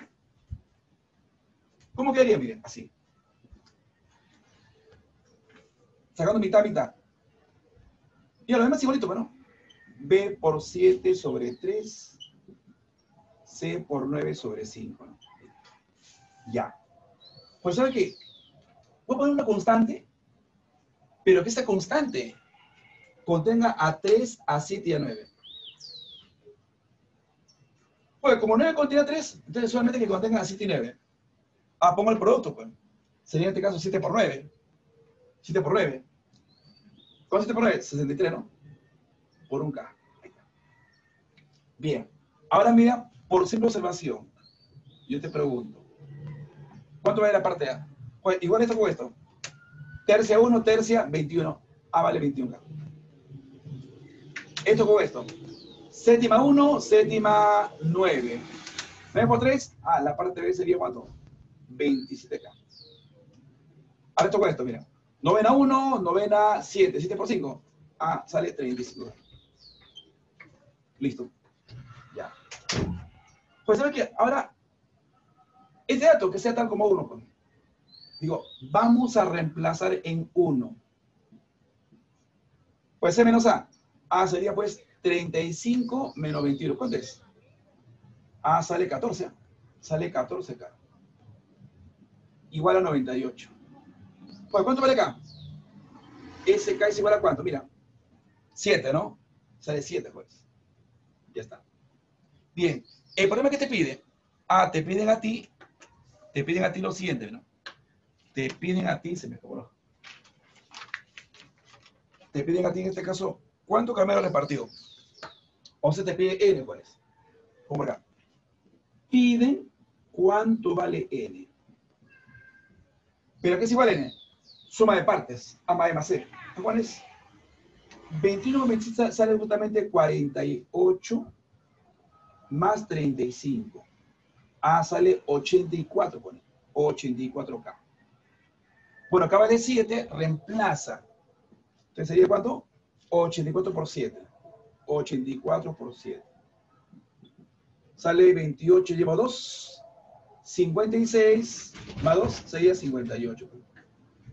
¿Cómo quedaría? Miren, así. Sacando mitad, mitad. Y a lo demás igualito, pero no. B por 7 sobre 3. C por 9 sobre 5. Ya. Pues ¿sabe qué? Voy a poner una constante, pero que esta constante contenga a 3, a 7 y a 9. Pues como 9 contiene a 3, entonces solamente que contenga a 7 y 9. Ah, pongo el producto, pues. Sería en este caso 7 por 9. 7 por 9. ¿Cuánto 7 por 9? 63, ¿no? Por un K. Bien. Ahora mira, por simple observación, yo te pregunto, ¿cuánto vale la parte A? Pues igual esto con esto. Tercia 1, tercia 21. A vale 21K. Esto con esto. Séptima 1, séptima 9. 9 por 3, ah, la parte B sería cuánto? 27K. Ahora esto con esto, mira. Novena 1, novena 7, 7 por 5. Ah, sale 35. Listo. Ya. Pues sabe que ahora, este dato que sea tal como 1, pues. Digo, vamos a reemplazar en 1. Pues C menos A. A sería pues 35 menos 21. ¿Cuánto es? A sale 14. Sale 14 acá. Igual a 98. Pues, ¿cuánto vale acá? SK es igual a cuánto? Mira. 7, ¿no? Sale 7, pues. Ya está. Bien. El problema que te pide, ah, te piden a ti, te piden a ti lo siguiente, ¿no? Te piden a ti, se me acabó. Te piden a ti en este caso ¿Cuánto caramelo repartió? O se te pide N, ¿cuál es? Como acá. Piden cuánto vale N. ¿Pero qué es igual a N? Suma de partes, A más B más C. ¿Cuál es? 21 sale justamente 48 más 35. A sale 84 con 84K. Bueno, acá vale 7, reemplaza. Entonces sería cuánto? 84 por 7. 84 por 7. Sale 28, lleva 2. 56 más 2 sería 58.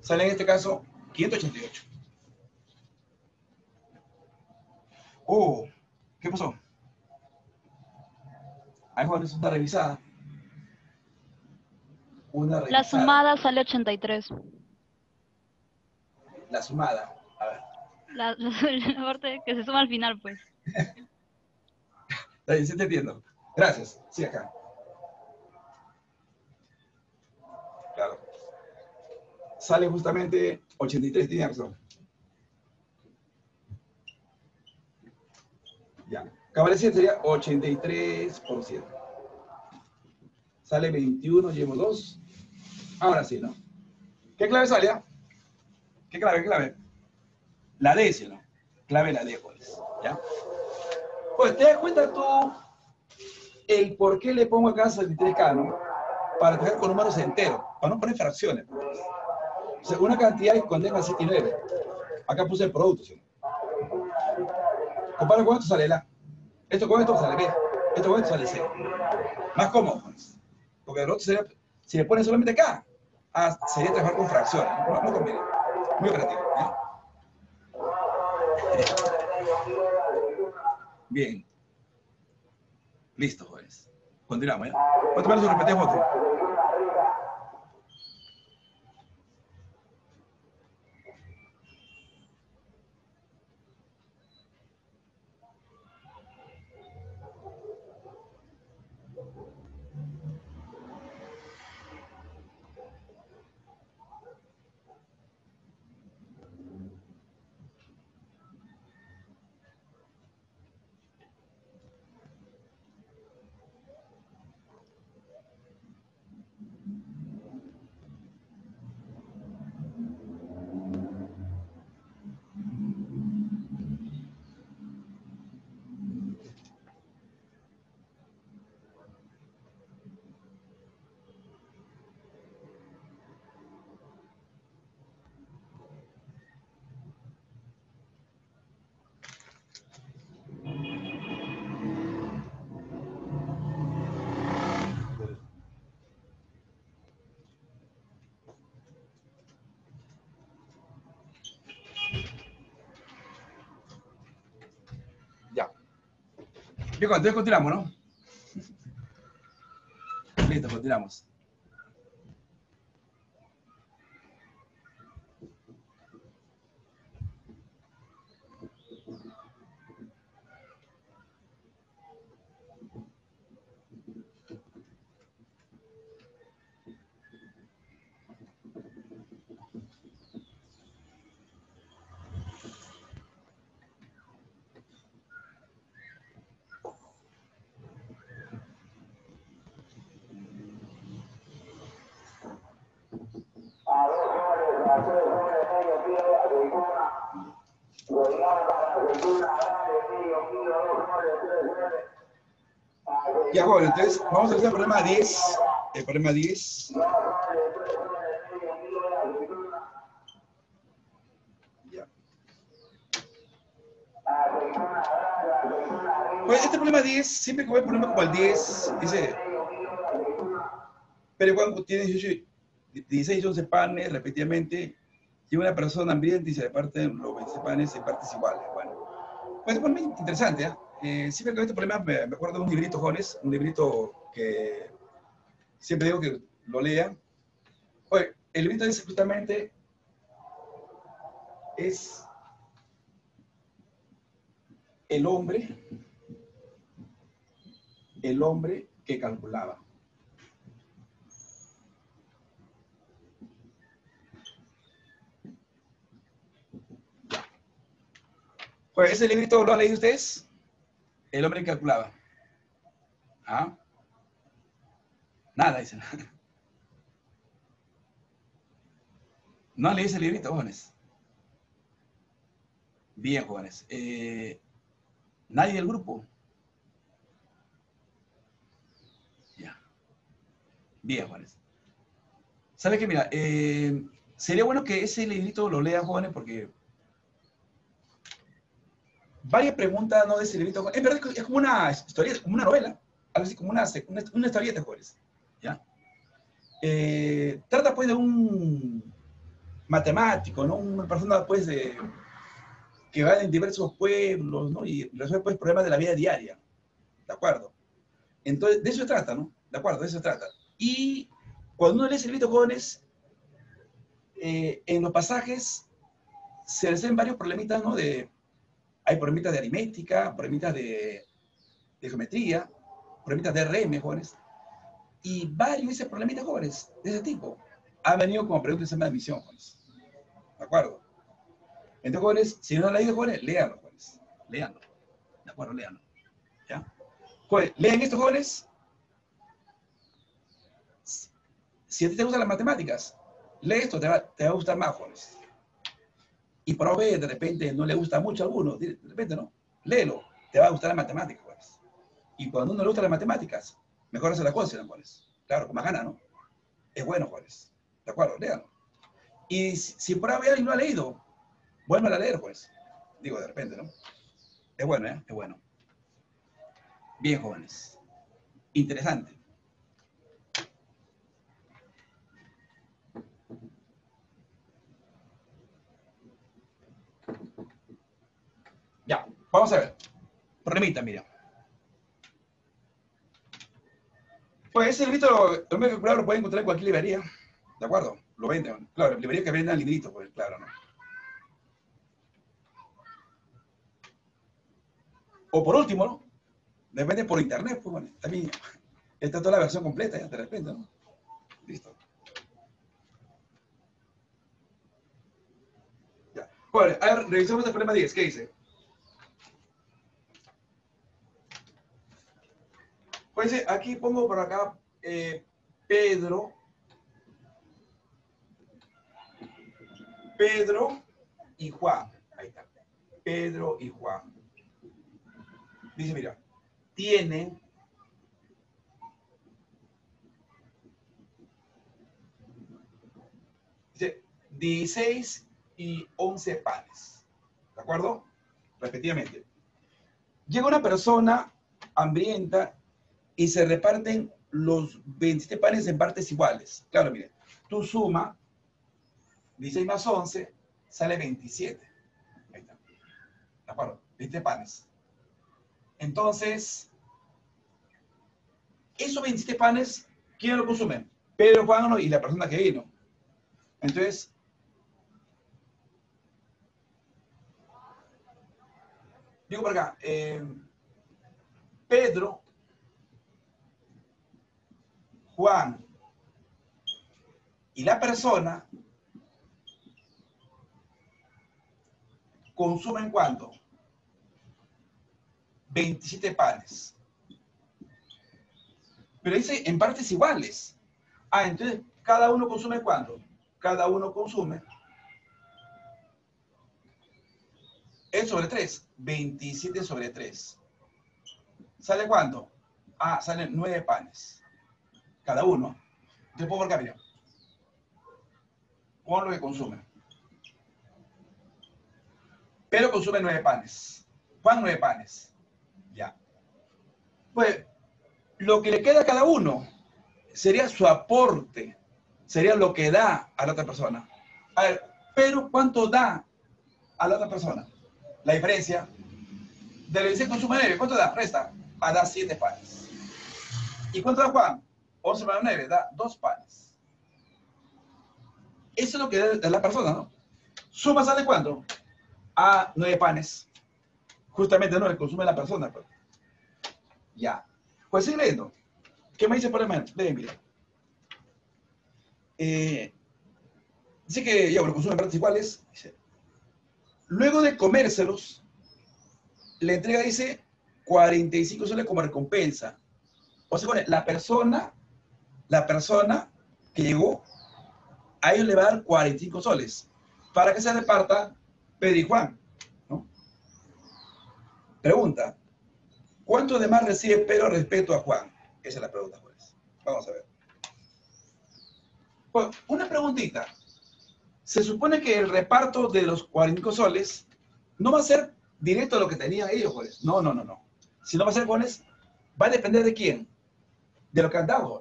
Sale en este caso 588. Oh, ¿qué pasó? Ahí es una revisada. Una revisada. La sumada sale 83. La sumada. A ver. La, la parte que se suma al final, pues. Está bien, sí te entiendo. Gracias. Sí, acá. Claro. Sale justamente 83, tiene razón. Ya. Cabal sería 83%. Sale 21, llevo 2. Ahora sí, ¿no? ¿Qué clave sale? ¿Qué clave? ¿Qué clave? La D, ¿sí, ¿no? Clave la D, pues. ¿Ya? Pues te das cuenta tú el por qué le pongo acá 63K, ¿no? Para trabajar con números enteros, para no poner fracciones. pues. O sea, una cantidad que contenga 7 y 9. Acá puse el producto, ¿sí? Compara con esto sale la. Esto con esto sale B. Esto con esto sale C. Más cómodo, pues. Porque el otro sería, si le pones solamente acá, ah, sería trabajar con fracciones. No conviene. Muy operativo. ¿ya? Bien. Listo, jóvenes. Continuamos, ¿ya? ¿Cuánto menos repetimos otro? Entonces continuamos, ¿no? Listo, continuamos. Joven, entonces vamos a hacer el problema 10. El problema 10. Ya. Pues este problema 10, siempre que voy a ponerme como el 10, dice, pero cuando tiene 18, 16 y 11 panes, respectivamente, y una persona hambrienta y se le parten los 26 panes en partes iguales. Bueno, pues es muy interesante, ¿eh? Eh, siempre que este problema me, me acuerdo de un librito, jóvenes, un librito que siempre digo que lo lean. Oye, el librito dice justamente, es el hombre, el hombre que calculaba. Pues ese librito lo han leído ustedes. El hombre calculaba. ¿Ah? Nada, dice. No leído ese librito, jóvenes. Bien, jóvenes. Eh, Nadie del grupo. Ya. Bien, jóvenes. ¿Sabes qué? Mira, eh, sería bueno que ese librito lo lean, jóvenes, porque varias preguntas no de ese librito. En verdad es como una historia, como una novela, algo así como una, una, una historieta, jóvenes. ¿Ya? Eh, trata pues de un matemático, ¿no? Una persona pues de, que va en diversos pueblos, ¿no? Y resuelve pues problemas de la vida diaria, ¿de acuerdo? Entonces, de eso se trata, ¿no? De acuerdo, de eso se trata. Y cuando uno lee libro, jóvenes, eh, en los pasajes se resuelven varios problemitas, ¿no? De, hay problemitas de aritmética, problemitas de, de geometría, problemitas de RM, jóvenes. Y varios de esos problemitas, jóvenes, de ese tipo, han venido como preguntas en de admisión, jóvenes. ¿De acuerdo? Entonces, jóvenes, si no lo han leído, jóvenes, léanlo, jóvenes. Léanlo. ¿De acuerdo? Léanlo. ¿Ya? Jóvenes, lean esto, jóvenes. Si a ti te gustan las matemáticas, lee esto, te va, te va a gustar más, jóvenes. Y por ver, de repente no le gusta mucho a alguno, de repente no, léelo, te va a gustar la matemática, jóvenes. Y cuando uno le gusta las matemáticas, mejor hace la cosa, jóvenes. Claro, con más ganas, ¿no? Es bueno, jóvenes. ¿De acuerdo? Léanlo. Y si, por haber alguien no ha leído, vuelve a leer, pues. Digo, de repente, ¿no? Es bueno, ¿eh? Es bueno. Bien, jóvenes. Interesante. Ya, vamos a ver. Problemita, mira. Pues ese librito, el método calculador lo pueden encontrar en cualquier librería. ¿De acuerdo? Lo venden. Claro, librería que vendan librito, pues claro, ¿no? O por último, ¿no? Depende por internet, pues bueno, también está toda la versión completa ya de repente, ¿no? Listo. Ya. Bueno, a ver, revisemos el problema 10. ¿Qué dice? Pues aquí pongo por acá eh, Pedro. Pedro y Juan. Ahí está. Pedro y Juan. Dice, mira, tienen dice 16 y 11 panes. ¿De acuerdo? Repetidamente. Llega una persona hambrienta y se reparten los 27 panes en partes iguales. Claro, mire, tú suma 16 más 11, sale 27. Ahí está. ¿De acuerdo? 20 panes. Entonces, esos 27 panes, ¿quién lo consume? Pedro, Juan y la persona que vino. Entonces, digo por acá, eh, Pedro, Juan y la persona consumen cuánto? 27 panes. Pero dice en partes iguales. Ah, entonces, ¿cada uno consume cuánto? Cada uno consume. Es sobre 3. 27 sobre 3. ¿Sale cuánto? Ah, salen 9 panes. Cada uno. Pongo acá, mira. Con lo que consume. Pero consume 9 panes. Juan 9 panes. Ya. Pues lo que le queda a cada uno sería su aporte, sería lo que da a la otra persona. A ver, pero ¿cuánto da a la otra persona? La diferencia de lo que consume 9, ¿cuánto da? Resta. A da 7 panes. ¿Y cuánto da Juan? 11 más 9, da 2 panes. Eso es lo que da la persona, ¿no? Suma sale cuánto? A 9 panes justamente no, el consume la persona. Pues. Ya. Pues sigue leyendo. ¿Qué me dice por el momento? Lee, mira. Eh, dice que ya, bueno, consumen partes iguales. Dice, luego de comérselos, la entrega dice 45 soles como recompensa. O sea, la persona, la persona que llegó, a ellos le va a dar 45 soles para que se reparta Pedro y Juan. Pregunta, ¿cuánto de más recibe Pedro respecto a Juan? Esa es la pregunta, juez. Vamos a ver. Pues, una preguntita. Se supone que el reparto de los 45 soles no va a ser directo a lo que tenían ellos, jóvenes. No, no, no, no. Si no va a ser, jóvenes, va a depender de quién. De lo que han dado.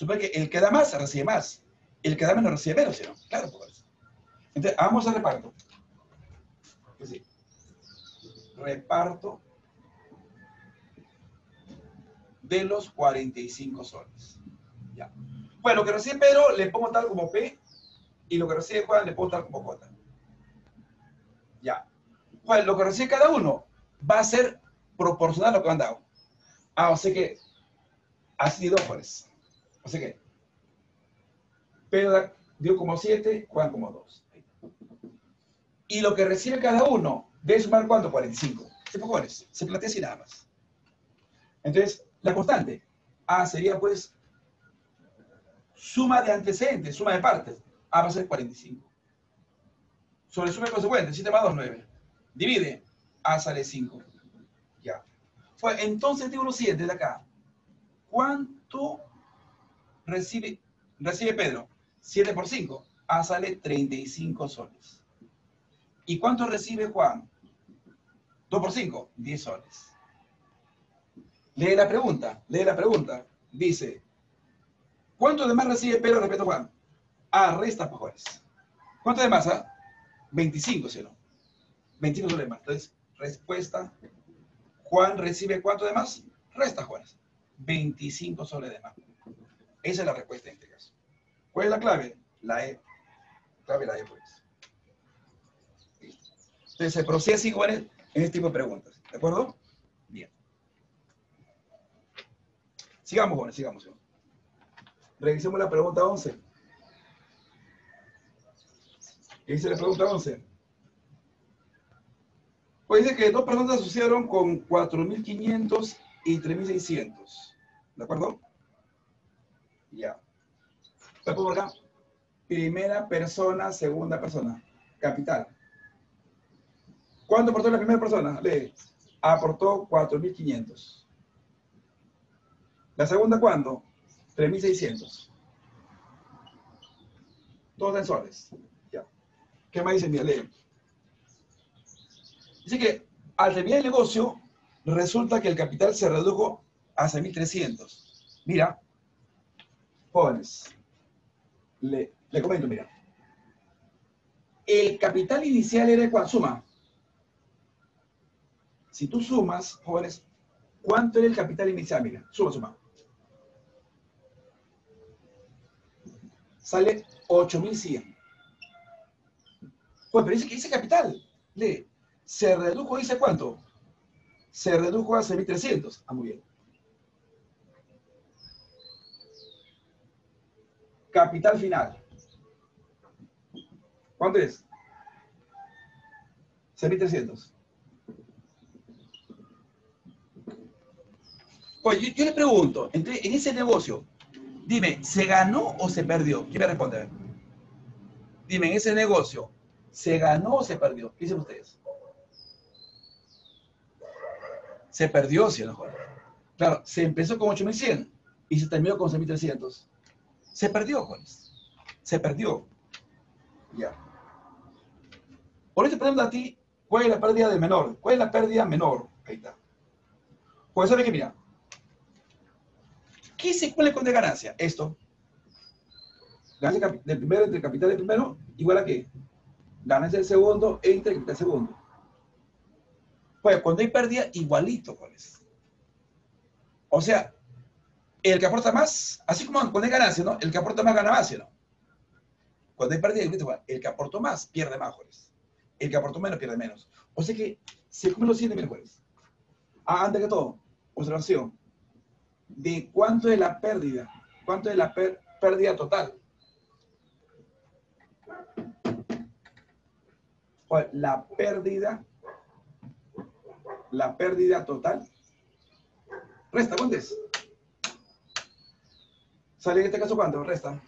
Supone que el que da más recibe más. El que da menos recibe menos, ¿sí? Claro, jóvenes. Entonces, vamos al reparto. Sí. Reparto de los 45 soles. Ya. Bueno, lo que recibe Pedro le pongo tal como P y lo que recibe Juan le pongo tal como J. Ya. Bueno, lo que recibe cada uno va a ser proporcional a lo que han dado. Ah, o sea que así dos Juanes. O sea que Pedro dio como 7, Juan como 2. Y lo que recibe cada uno debe sumar cuánto? 45. ¿Se Juanes? Se plantea así nada más. Entonces, la constante A sería pues suma de antecedentes, suma de partes. A va a ser 45. Sobre suma de consecuentes, 7 más 2, 9. Divide, A sale 5. Ya. Entonces digo lo siguiente de acá. ¿Cuánto recibe, recibe Pedro? 7 por 5. A sale 35 soles. ¿Y cuánto recibe Juan? 2 por 5, 10 soles. Lee la pregunta, lee la pregunta. Dice, ¿cuánto de más recibe Pedro respecto a Juan? Ah, resta Juárez. ¿Cuánto de más? Ah? 25, ¿sí no? 25 soles más. Entonces, respuesta, Juan recibe cuánto de más? Resta Juárez. 25 soles de más. Esa es la respuesta en este caso. ¿Cuál es la clave? La E. clave la E, pues. Entonces, se procesa igual en este tipo de preguntas. ¿De acuerdo? Sigamos, jóvenes, sigamos. Revisemos la pregunta 11. ¿Qué dice la pregunta 11? Pues dice que dos personas asociaron con 4.500 y 3.600. ¿De acuerdo? Ya. ¿Está por acá? Primera persona, segunda persona. Capital. ¿Cuánto aportó la primera persona? Lee. Aportó 4.500. La segunda, ¿cuándo? 3.600. Dos tensores. Ya. ¿Qué más dice? Mira, lee. Dice que al terminar el negocio, resulta que el capital se redujo a 6.300. Mira, jóvenes, le, comento, mira. El capital inicial era de cuánto? Suma. Si tú sumas, jóvenes, ¿cuánto era el capital inicial? Mira, suma, suma. sale 8.100. Pues, pero dice que dice capital. Lee. Se redujo, dice cuánto? Se redujo a 6.300. Ah, muy bien. Capital final. ¿Cuánto es? 6.300. Pues yo, le pregunto, entre, en ese negocio, Dime, ¿se ganó o se perdió? ¿Quién me responde? Dime, en ese negocio, ¿se ganó o se perdió? ¿Qué dicen ustedes? Se perdió, si no Claro, se empezó con 8.100 y se terminó con 6.300. Se perdió, Juanes. Se perdió. Ya. Por eso pregunto a ti, ¿cuál es la pérdida de menor? ¿Cuál es la pérdida menor? Ahí está. Pues sabe que mira, ¿Qué se cumple con de ganancia? Esto. Ganancia del primero entre capital del primero, igual a qué? Ganancia del segundo entre capital del segundo. Pues cuando hay pérdida, igualito, ¿cuáles? O sea, el que aporta más, así como cuando hay ganancia, ¿no? El que aporta más gana más, ¿no? Cuando hay pérdida, el que aportó más pierde más, ¿cuáles? El que aportó menos pierde menos. O sea que se cumple los siguientes, mil jueves. Ah, antes que todo, observación de cuánto es la pérdida, cuánto es la pérdida total. La pérdida, la pérdida total. Resta, ¿cuánto es? ¿Sale en este caso cuánto? Resta.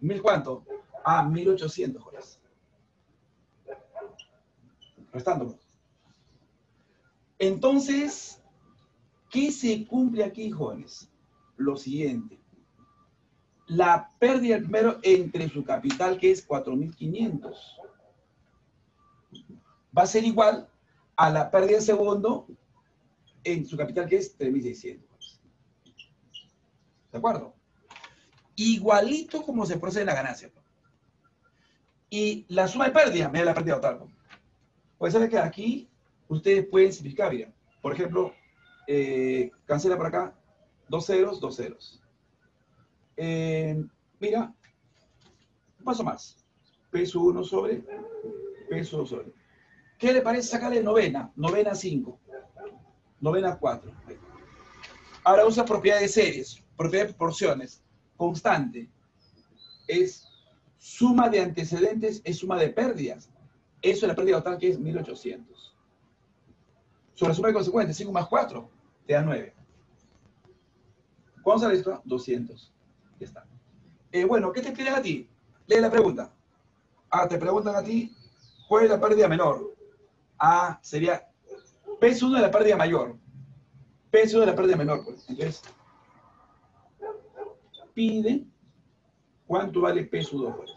¿Mil cuánto? Ah, mil ochocientos, Restando. Entonces, ¿Qué se cumple aquí, jóvenes? Lo siguiente. la pérdida del primero entre su capital, que es 4.500, va a ser igual a la pérdida del segundo en su capital, que es 3.600. ¿De acuerdo? Igualito como se procede la ganancia. Y la suma de pérdida, me da la pérdida total. Pues sabe que aquí ustedes pueden simplificar, mira. Por ejemplo, eh, cancela por acá, dos ceros, dos ceros. Eh, mira, un paso más. Peso 1 sobre, peso 2 sobre. ¿Qué le parece sacarle novena? Novena 5. Novena 4. Ahora usa propiedad de series, propiedad de proporciones, constante. Es suma de antecedentes, es suma de pérdidas. Eso es la pérdida total que es 1800. Sobre suma de consecuentes, 5 más 4, te da 9. ¿Cuánto sale esto? 200. Ya está. Eh, bueno, ¿qué te piden a ti? Lee la pregunta. Ah, te preguntan a ti, ¿cuál es la pérdida menor? Ah, sería P1 de la pérdida mayor. P1 de la pérdida menor. Pues. Entonces, pide cuánto vale P2 pues.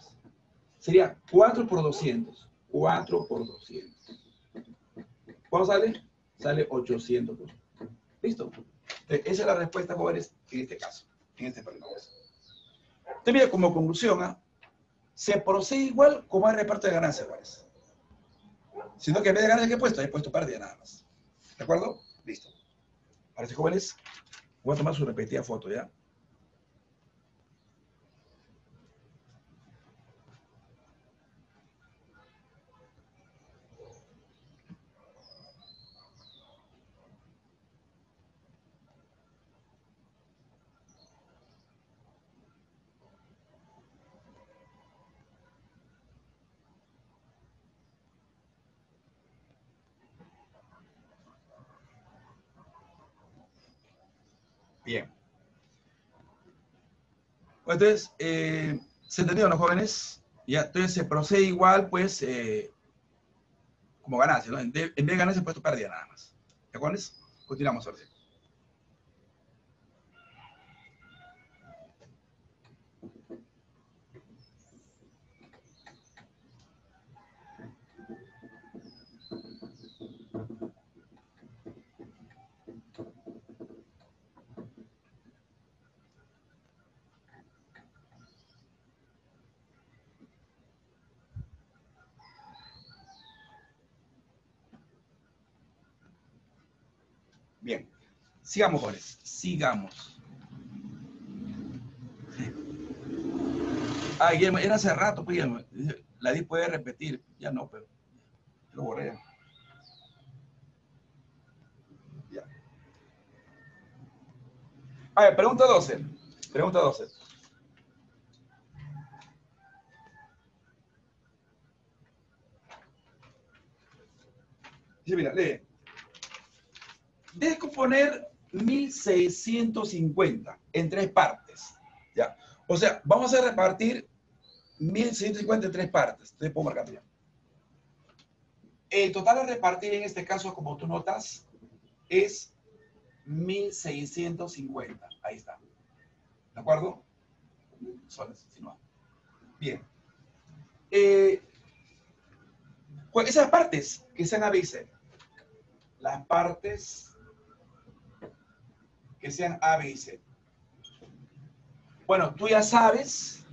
Sería 4 por 200. 4 por 200. ¿Cuánto sale? Sale 800. Pues. ¿Listo? Entonces, esa es la respuesta, jóvenes, en este caso, en este problema. Entonces, como conclusión, ¿ah? se procede igual como hay reparto de ganancias, jóvenes. Sino que en vez de ganancias que he puesto, he puesto pérdida nada más. ¿De acuerdo? Listo. Ahora sí, jóvenes, voy a tomar su repetida foto, ¿ya? Bien. Entonces, eh, ¿se entendió, no, jóvenes? Ya, entonces se procede igual, pues, eh, como ganancia, ¿no? En vez de ganancia, puesto pérdida nada más. ¿De acuerdo? Continuamos ahora. Bien. Sigamos, jóvenes. Sigamos. Ah, Guillermo, era hace rato, pues, Guillermo. La di puede repetir. Ya no, pero lo borré. Ya. A ver, pregunta 12. Pregunta 12. Dice, mira, lee. Descomponer 1650 en tres partes. ¿ya? O sea, vamos a repartir 1650 en tres partes. Te puedo marcar. El total a repartir en este caso, como tú notas, es 1650. Ahí está. ¿De acuerdo? Soles, si no. Bien. Eh, pues esas partes que sean A. Las partes que sean A, B y C. Bueno, tú ya sabes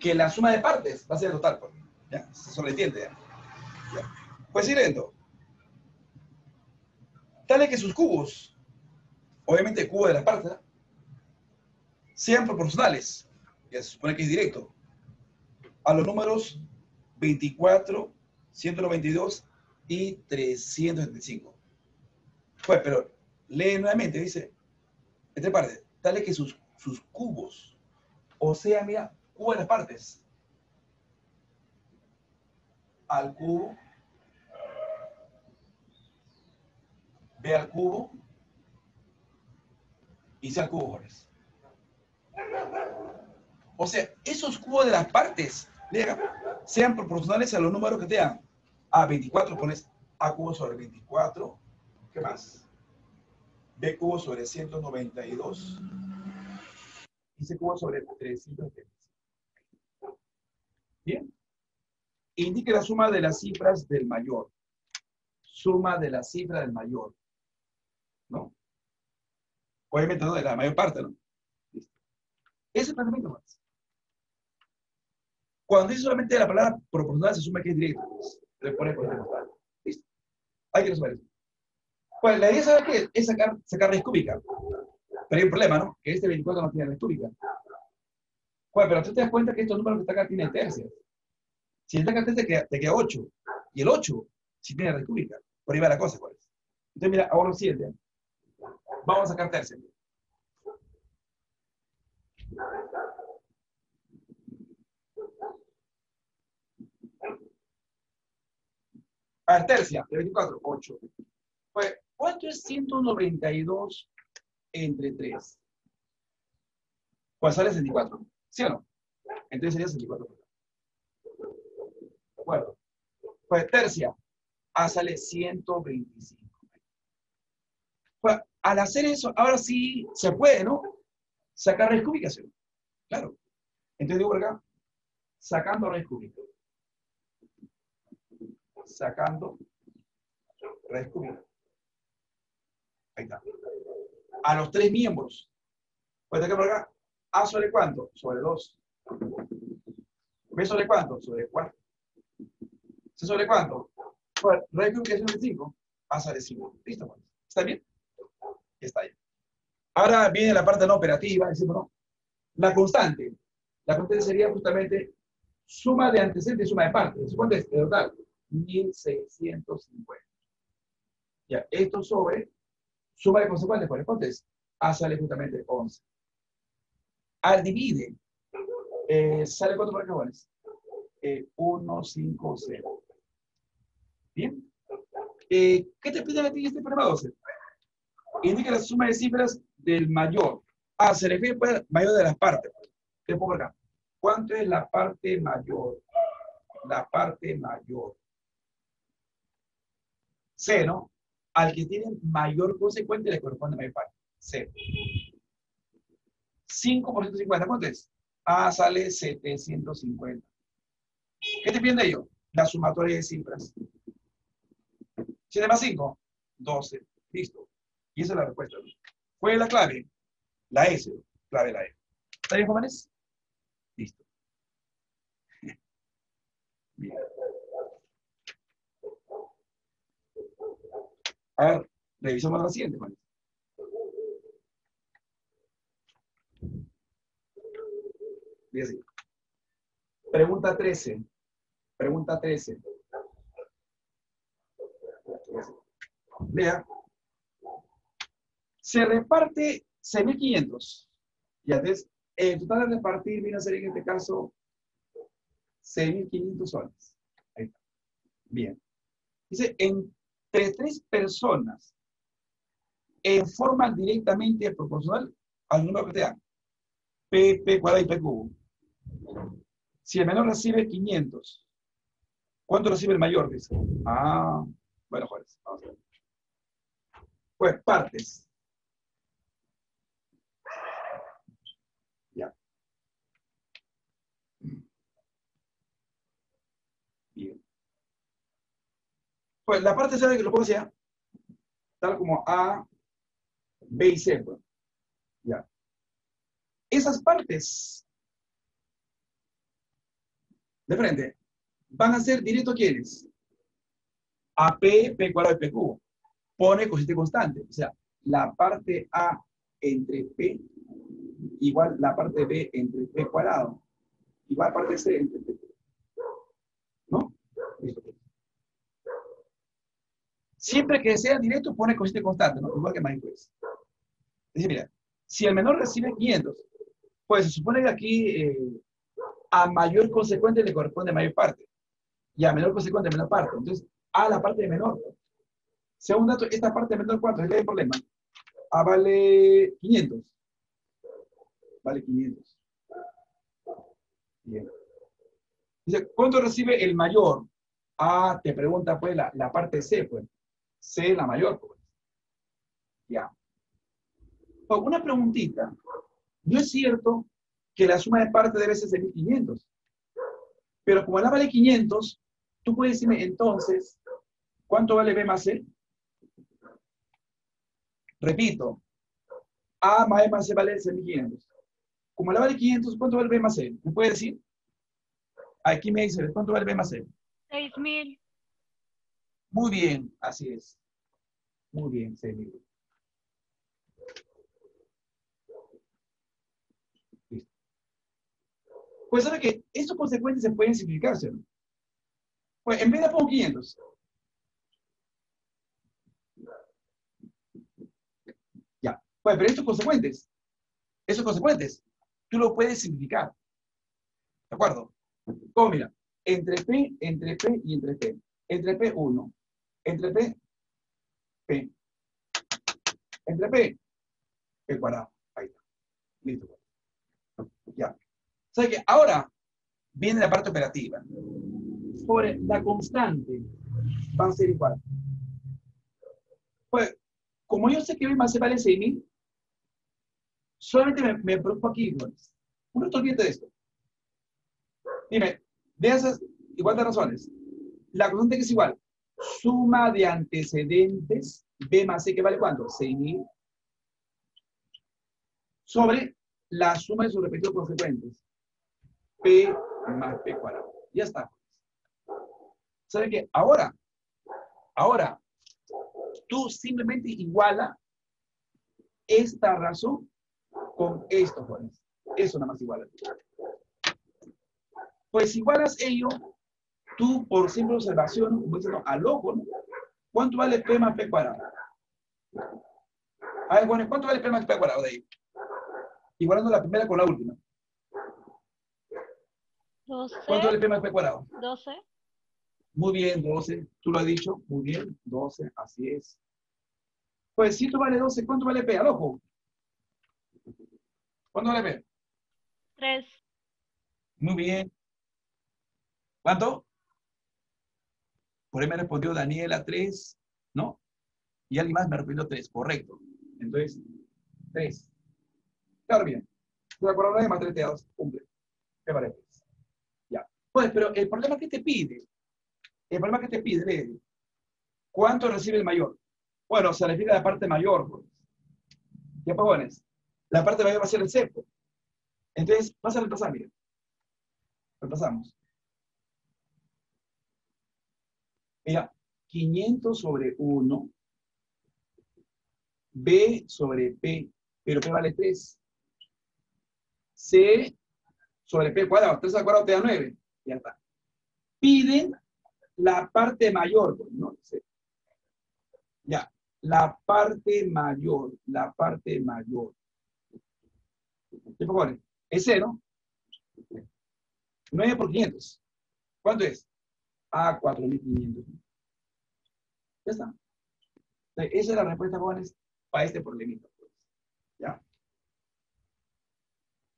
que la suma de partes va a ser total. Pues. ¿Ya? Se sobreentiende. ¿ya? ¿Ya? Pues lento. Dale que sus cubos, obviamente cubo de las partes, ¿no? sean proporcionales. Ya se supone que es directo. A los números 24, 192 y 375. Pues, pero lee nuevamente, dice, entre partes, dale que sus, sus cubos, o sea, mira, cubo de las partes, al cubo, ve al cubo, y sea al cubo. O sea, esos cubos de las partes, sean proporcionales a los números que te dan. A 24 pones A cubo sobre 24. ¿Qué más? B cubo sobre 192. y C cubo sobre 335. Bien. Indique la suma de las cifras del mayor. Suma de la cifra del mayor. ¿No? Obviamente no de la mayor parte, ¿no? Listo. Ese planteamiento más. Cuando dice solamente la palabra proporcional, se suma que es directo. Pues. Le pone por costal. Listo. Hay que resolver eso. Pues la idea, ¿sabe qué? Es sacar, sacar raíz cúbica. Pero hay un problema, ¿no? Que este 24 no tiene raíz cúbica. Pues, pero tú te das cuenta que estos números que están acá tienen tercias. Si está acá tercias, te queda, te queda 8. Y el 8 si tiene raíz cúbica. Por ahí va la cosa, pues. Entonces, mira, ahora lo siguiente. Vamos a sacar tercias. A ver, tercia, de 24, 8. Pues, ¿cuánto es 192 entre 3? Pues sale 64, ¿sí o no? Entonces sería 64. ¿De acuerdo? Pues tercia, A sale 125. Pues, al hacer eso, ahora sí se puede, ¿no? Sacar raíz cúbica, ¿sí? Claro. Entonces digo acá, sacando raíz cúbica sacando raíz cúbica. A los tres miembros. Pues acá por acá. A sobre cuánto? Sobre 2. B sobre cuánto? Sobre 4. C sobre cuánto? Pues, raíz cúbica es sobre 5. A sobre 5. Listo, pues. ¿Está bien? Está bien. Ahora viene la parte no operativa. Decimos, no. La constante. La constante sería justamente suma de antecedentes y suma de partes. ¿Cuánto es? De total. 1650. Ya, esto sobre suma de consecuentes, por entonces, A sale justamente 11. Al divide, eh, sale cuánto por eh, 1, 5, 0. Bien. Eh, ¿Qué te pide a ti este problema 12? Indica la suma de cifras del mayor. Ah, se refiere pues, mayor de las partes. Te pongo acá. ¿Cuánto es la parte mayor? La parte mayor. Cero, al que tiene mayor consecuente le corresponde mayor parte. Cero. 5 por 150, ¿cuánto es? Ah, sale 750. ¿Qué te piden de ello? La sumatoria de cifras. 7 más 5, 12. Listo. Y esa es la respuesta. ¿Cuál es la clave? La S, clave la E. ¿Está bien, jóvenes? Listo. Bien. A ver, revisamos la siguiente, Juan. Dice Pregunta 13. Pregunta 13. Vea. Se reparte 6.500. Y entonces, el total de repartir viene a ser en este caso 6.500 soles. Ahí está. Bien. Dice, en entre tres personas en forma directamente proporcional al número que te dan. P, P cuadrado y P cubo. Si el menor recibe 500, ¿cuánto recibe el mayor? Dice. Ah, bueno, Juárez, vamos a ver. Pues partes. Ya. Bien. Pues la parte C que lo pongo así, tal como A, B y C. Pues. Ya. Esas partes de frente van a ser directo a quiénes? A P, P cuadrado y P cubo. Pone cosita constante. O sea, la parte A entre P igual la parte B entre P cuadrado. Igual parte C entre P. ¿No? Listo. Siempre que sea directo, pone cosita constante, ¿no? Igual que MyQuest. Dice, mira, si el menor recibe 500, pues se supone que aquí eh, a mayor consecuente le corresponde mayor parte. Y a menor consecuente menor parte. Entonces, a la parte de menor. Según dato, esta parte de menor, ¿cuánto? ¿Es el problema? A vale 500. Vale 500. Bien. Dice, ¿cuánto recibe el mayor? Ah, te pregunta pues la parte C, pues. C la mayor. Pues. Ya. una preguntita. no es cierto que la suma de partes debe ser de 1500. Pero como la vale 500, tú puedes decirme entonces, ¿cuánto vale B más C? Repito, A más B más C vale 1500. Como la vale 500, ¿cuánto vale B más C? ¿Me puede decir? Aquí me dice, ¿cuánto vale B más C? 6000. Muy bien, así es. Muy bien, 6000. Listo. Pues sabe que estos consecuentes se pueden simplificarse, ¿no? Pues en vez de pongo 500. Ya. Pues, pero estos consecuentes, esos consecuentes, tú lo puedes simplificar. ¿De acuerdo? ¿Cómo mira? Entre P, entre P y entre P. Entre P, 1. Entre P, P. Entre P, P cuadrado. Ahí está. Listo. Ya. O sea que ahora viene la parte operativa. Sobre la constante va a ser igual. Pues, como yo sé que B más C vale 6000, solamente me, me preocupo aquí iguales. Uno te olvide de esto. Dime, de esas igual de razones. La constante que es igual. Suma de antecedentes B más C que vale cuánto? 6000 sobre la suma de sus repetidos consecuentes. P más P cuadrado. Ya está. ¿Sabe qué? Ahora, ahora, tú simplemente iguala esta razón con esto, jóvenes. Eso nada más iguala. Pues igualas ello, tú por simple observación, como dicen, al ojo, ¿no? ¿Cuánto vale P más P cuadrado? A ver, bueno, ¿cuánto vale P más P cuadrado de ahí? Igualando la primera con la última. 12. ¿Cuánto vale P más P cuadrado? 12. Muy bien, 12. Tú lo has dicho. Muy bien, 12. Así es. Pues si esto vale 12, ¿cuánto vale P? Al ojo. ¿Cuánto vale P? 3. Muy bien. ¿Cuánto? Por ahí me respondió Daniela 3, ¿no? Y alguien más me respondió 3, correcto. Entonces, 3. Claro, bien. De acuerdo, 9 más 3 te da 2. Cumple. ¿Qué 3? Ya. Pues, pero el problema que te pide, el problema que te pide, lee, ¿cuánto recibe el mayor? Bueno, se refiere a la parte mayor. Pues. ¿Ya pones? La parte mayor va a ser el cepo. Entonces, vas a reemplazar, mira. Reemplazamos. Mira, 500 sobre 1, B sobre P, pero P vale 3. C sobre P cuadrado, 3 al cuadrado te da 9. Ya está. Piden la parte mayor, pues, ¿no? Ya, la parte mayor, la parte mayor. ¿Qué pone? Es 0. 9 por 500. ¿Cuánto es? A 4500. Ya está. Esa es la respuesta, jóvenes, para este problemita. Pues. ¿Ya?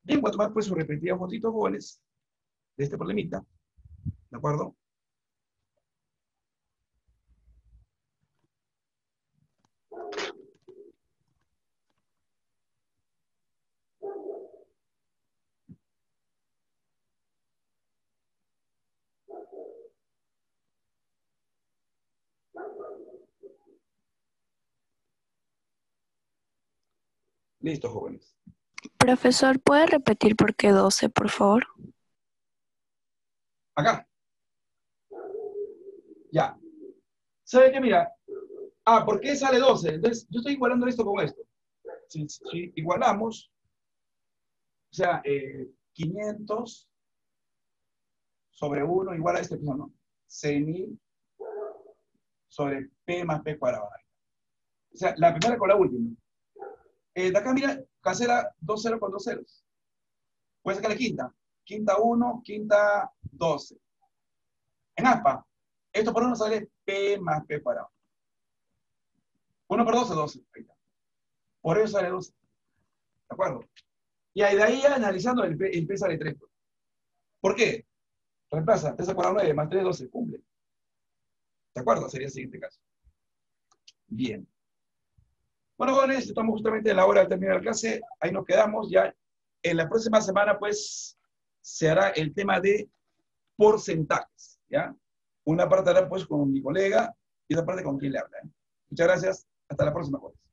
Bien, voy a tomar pues su respectiva fotito, jóvenes, de este problemita. ¿De acuerdo? Listo, jóvenes. Profesor, ¿puede repetir por qué 12, por favor? Acá. Ya. ¿Sabe qué? Mira. Ah, ¿por qué sale 12? Entonces, yo estoy igualando esto con esto. Si, si igualamos, o sea, eh, 500 sobre 1 igual a este, ¿no? 6000 sobre P más P cuadrado. O sea, la primera con la última. Eh, de acá, mira, cancela 2 ceros con 2 ceros. Puedes sacar la quinta. Quinta 1, quinta 12. En ASPA, esto por 1 sale P más P cuadrado. 1 por 12, 12. Ahí está. Por eso sale 12. ¿De acuerdo? Y ahí de ahí analizando el el P sale 3. ¿Por qué? Reemplaza 3 a cuadrado 9 más 3, 12. Cumple. ¿De acuerdo? Sería el siguiente caso. Bien. Bueno, jóvenes, estamos justamente en la hora de terminar la clase. Ahí nos quedamos. Ya en la próxima semana, pues, se hará el tema de porcentajes, ¿ya? Una parte hará, pues, con mi colega y otra parte con quien le habla. ¿eh? Muchas gracias. Hasta la próxima, jueves.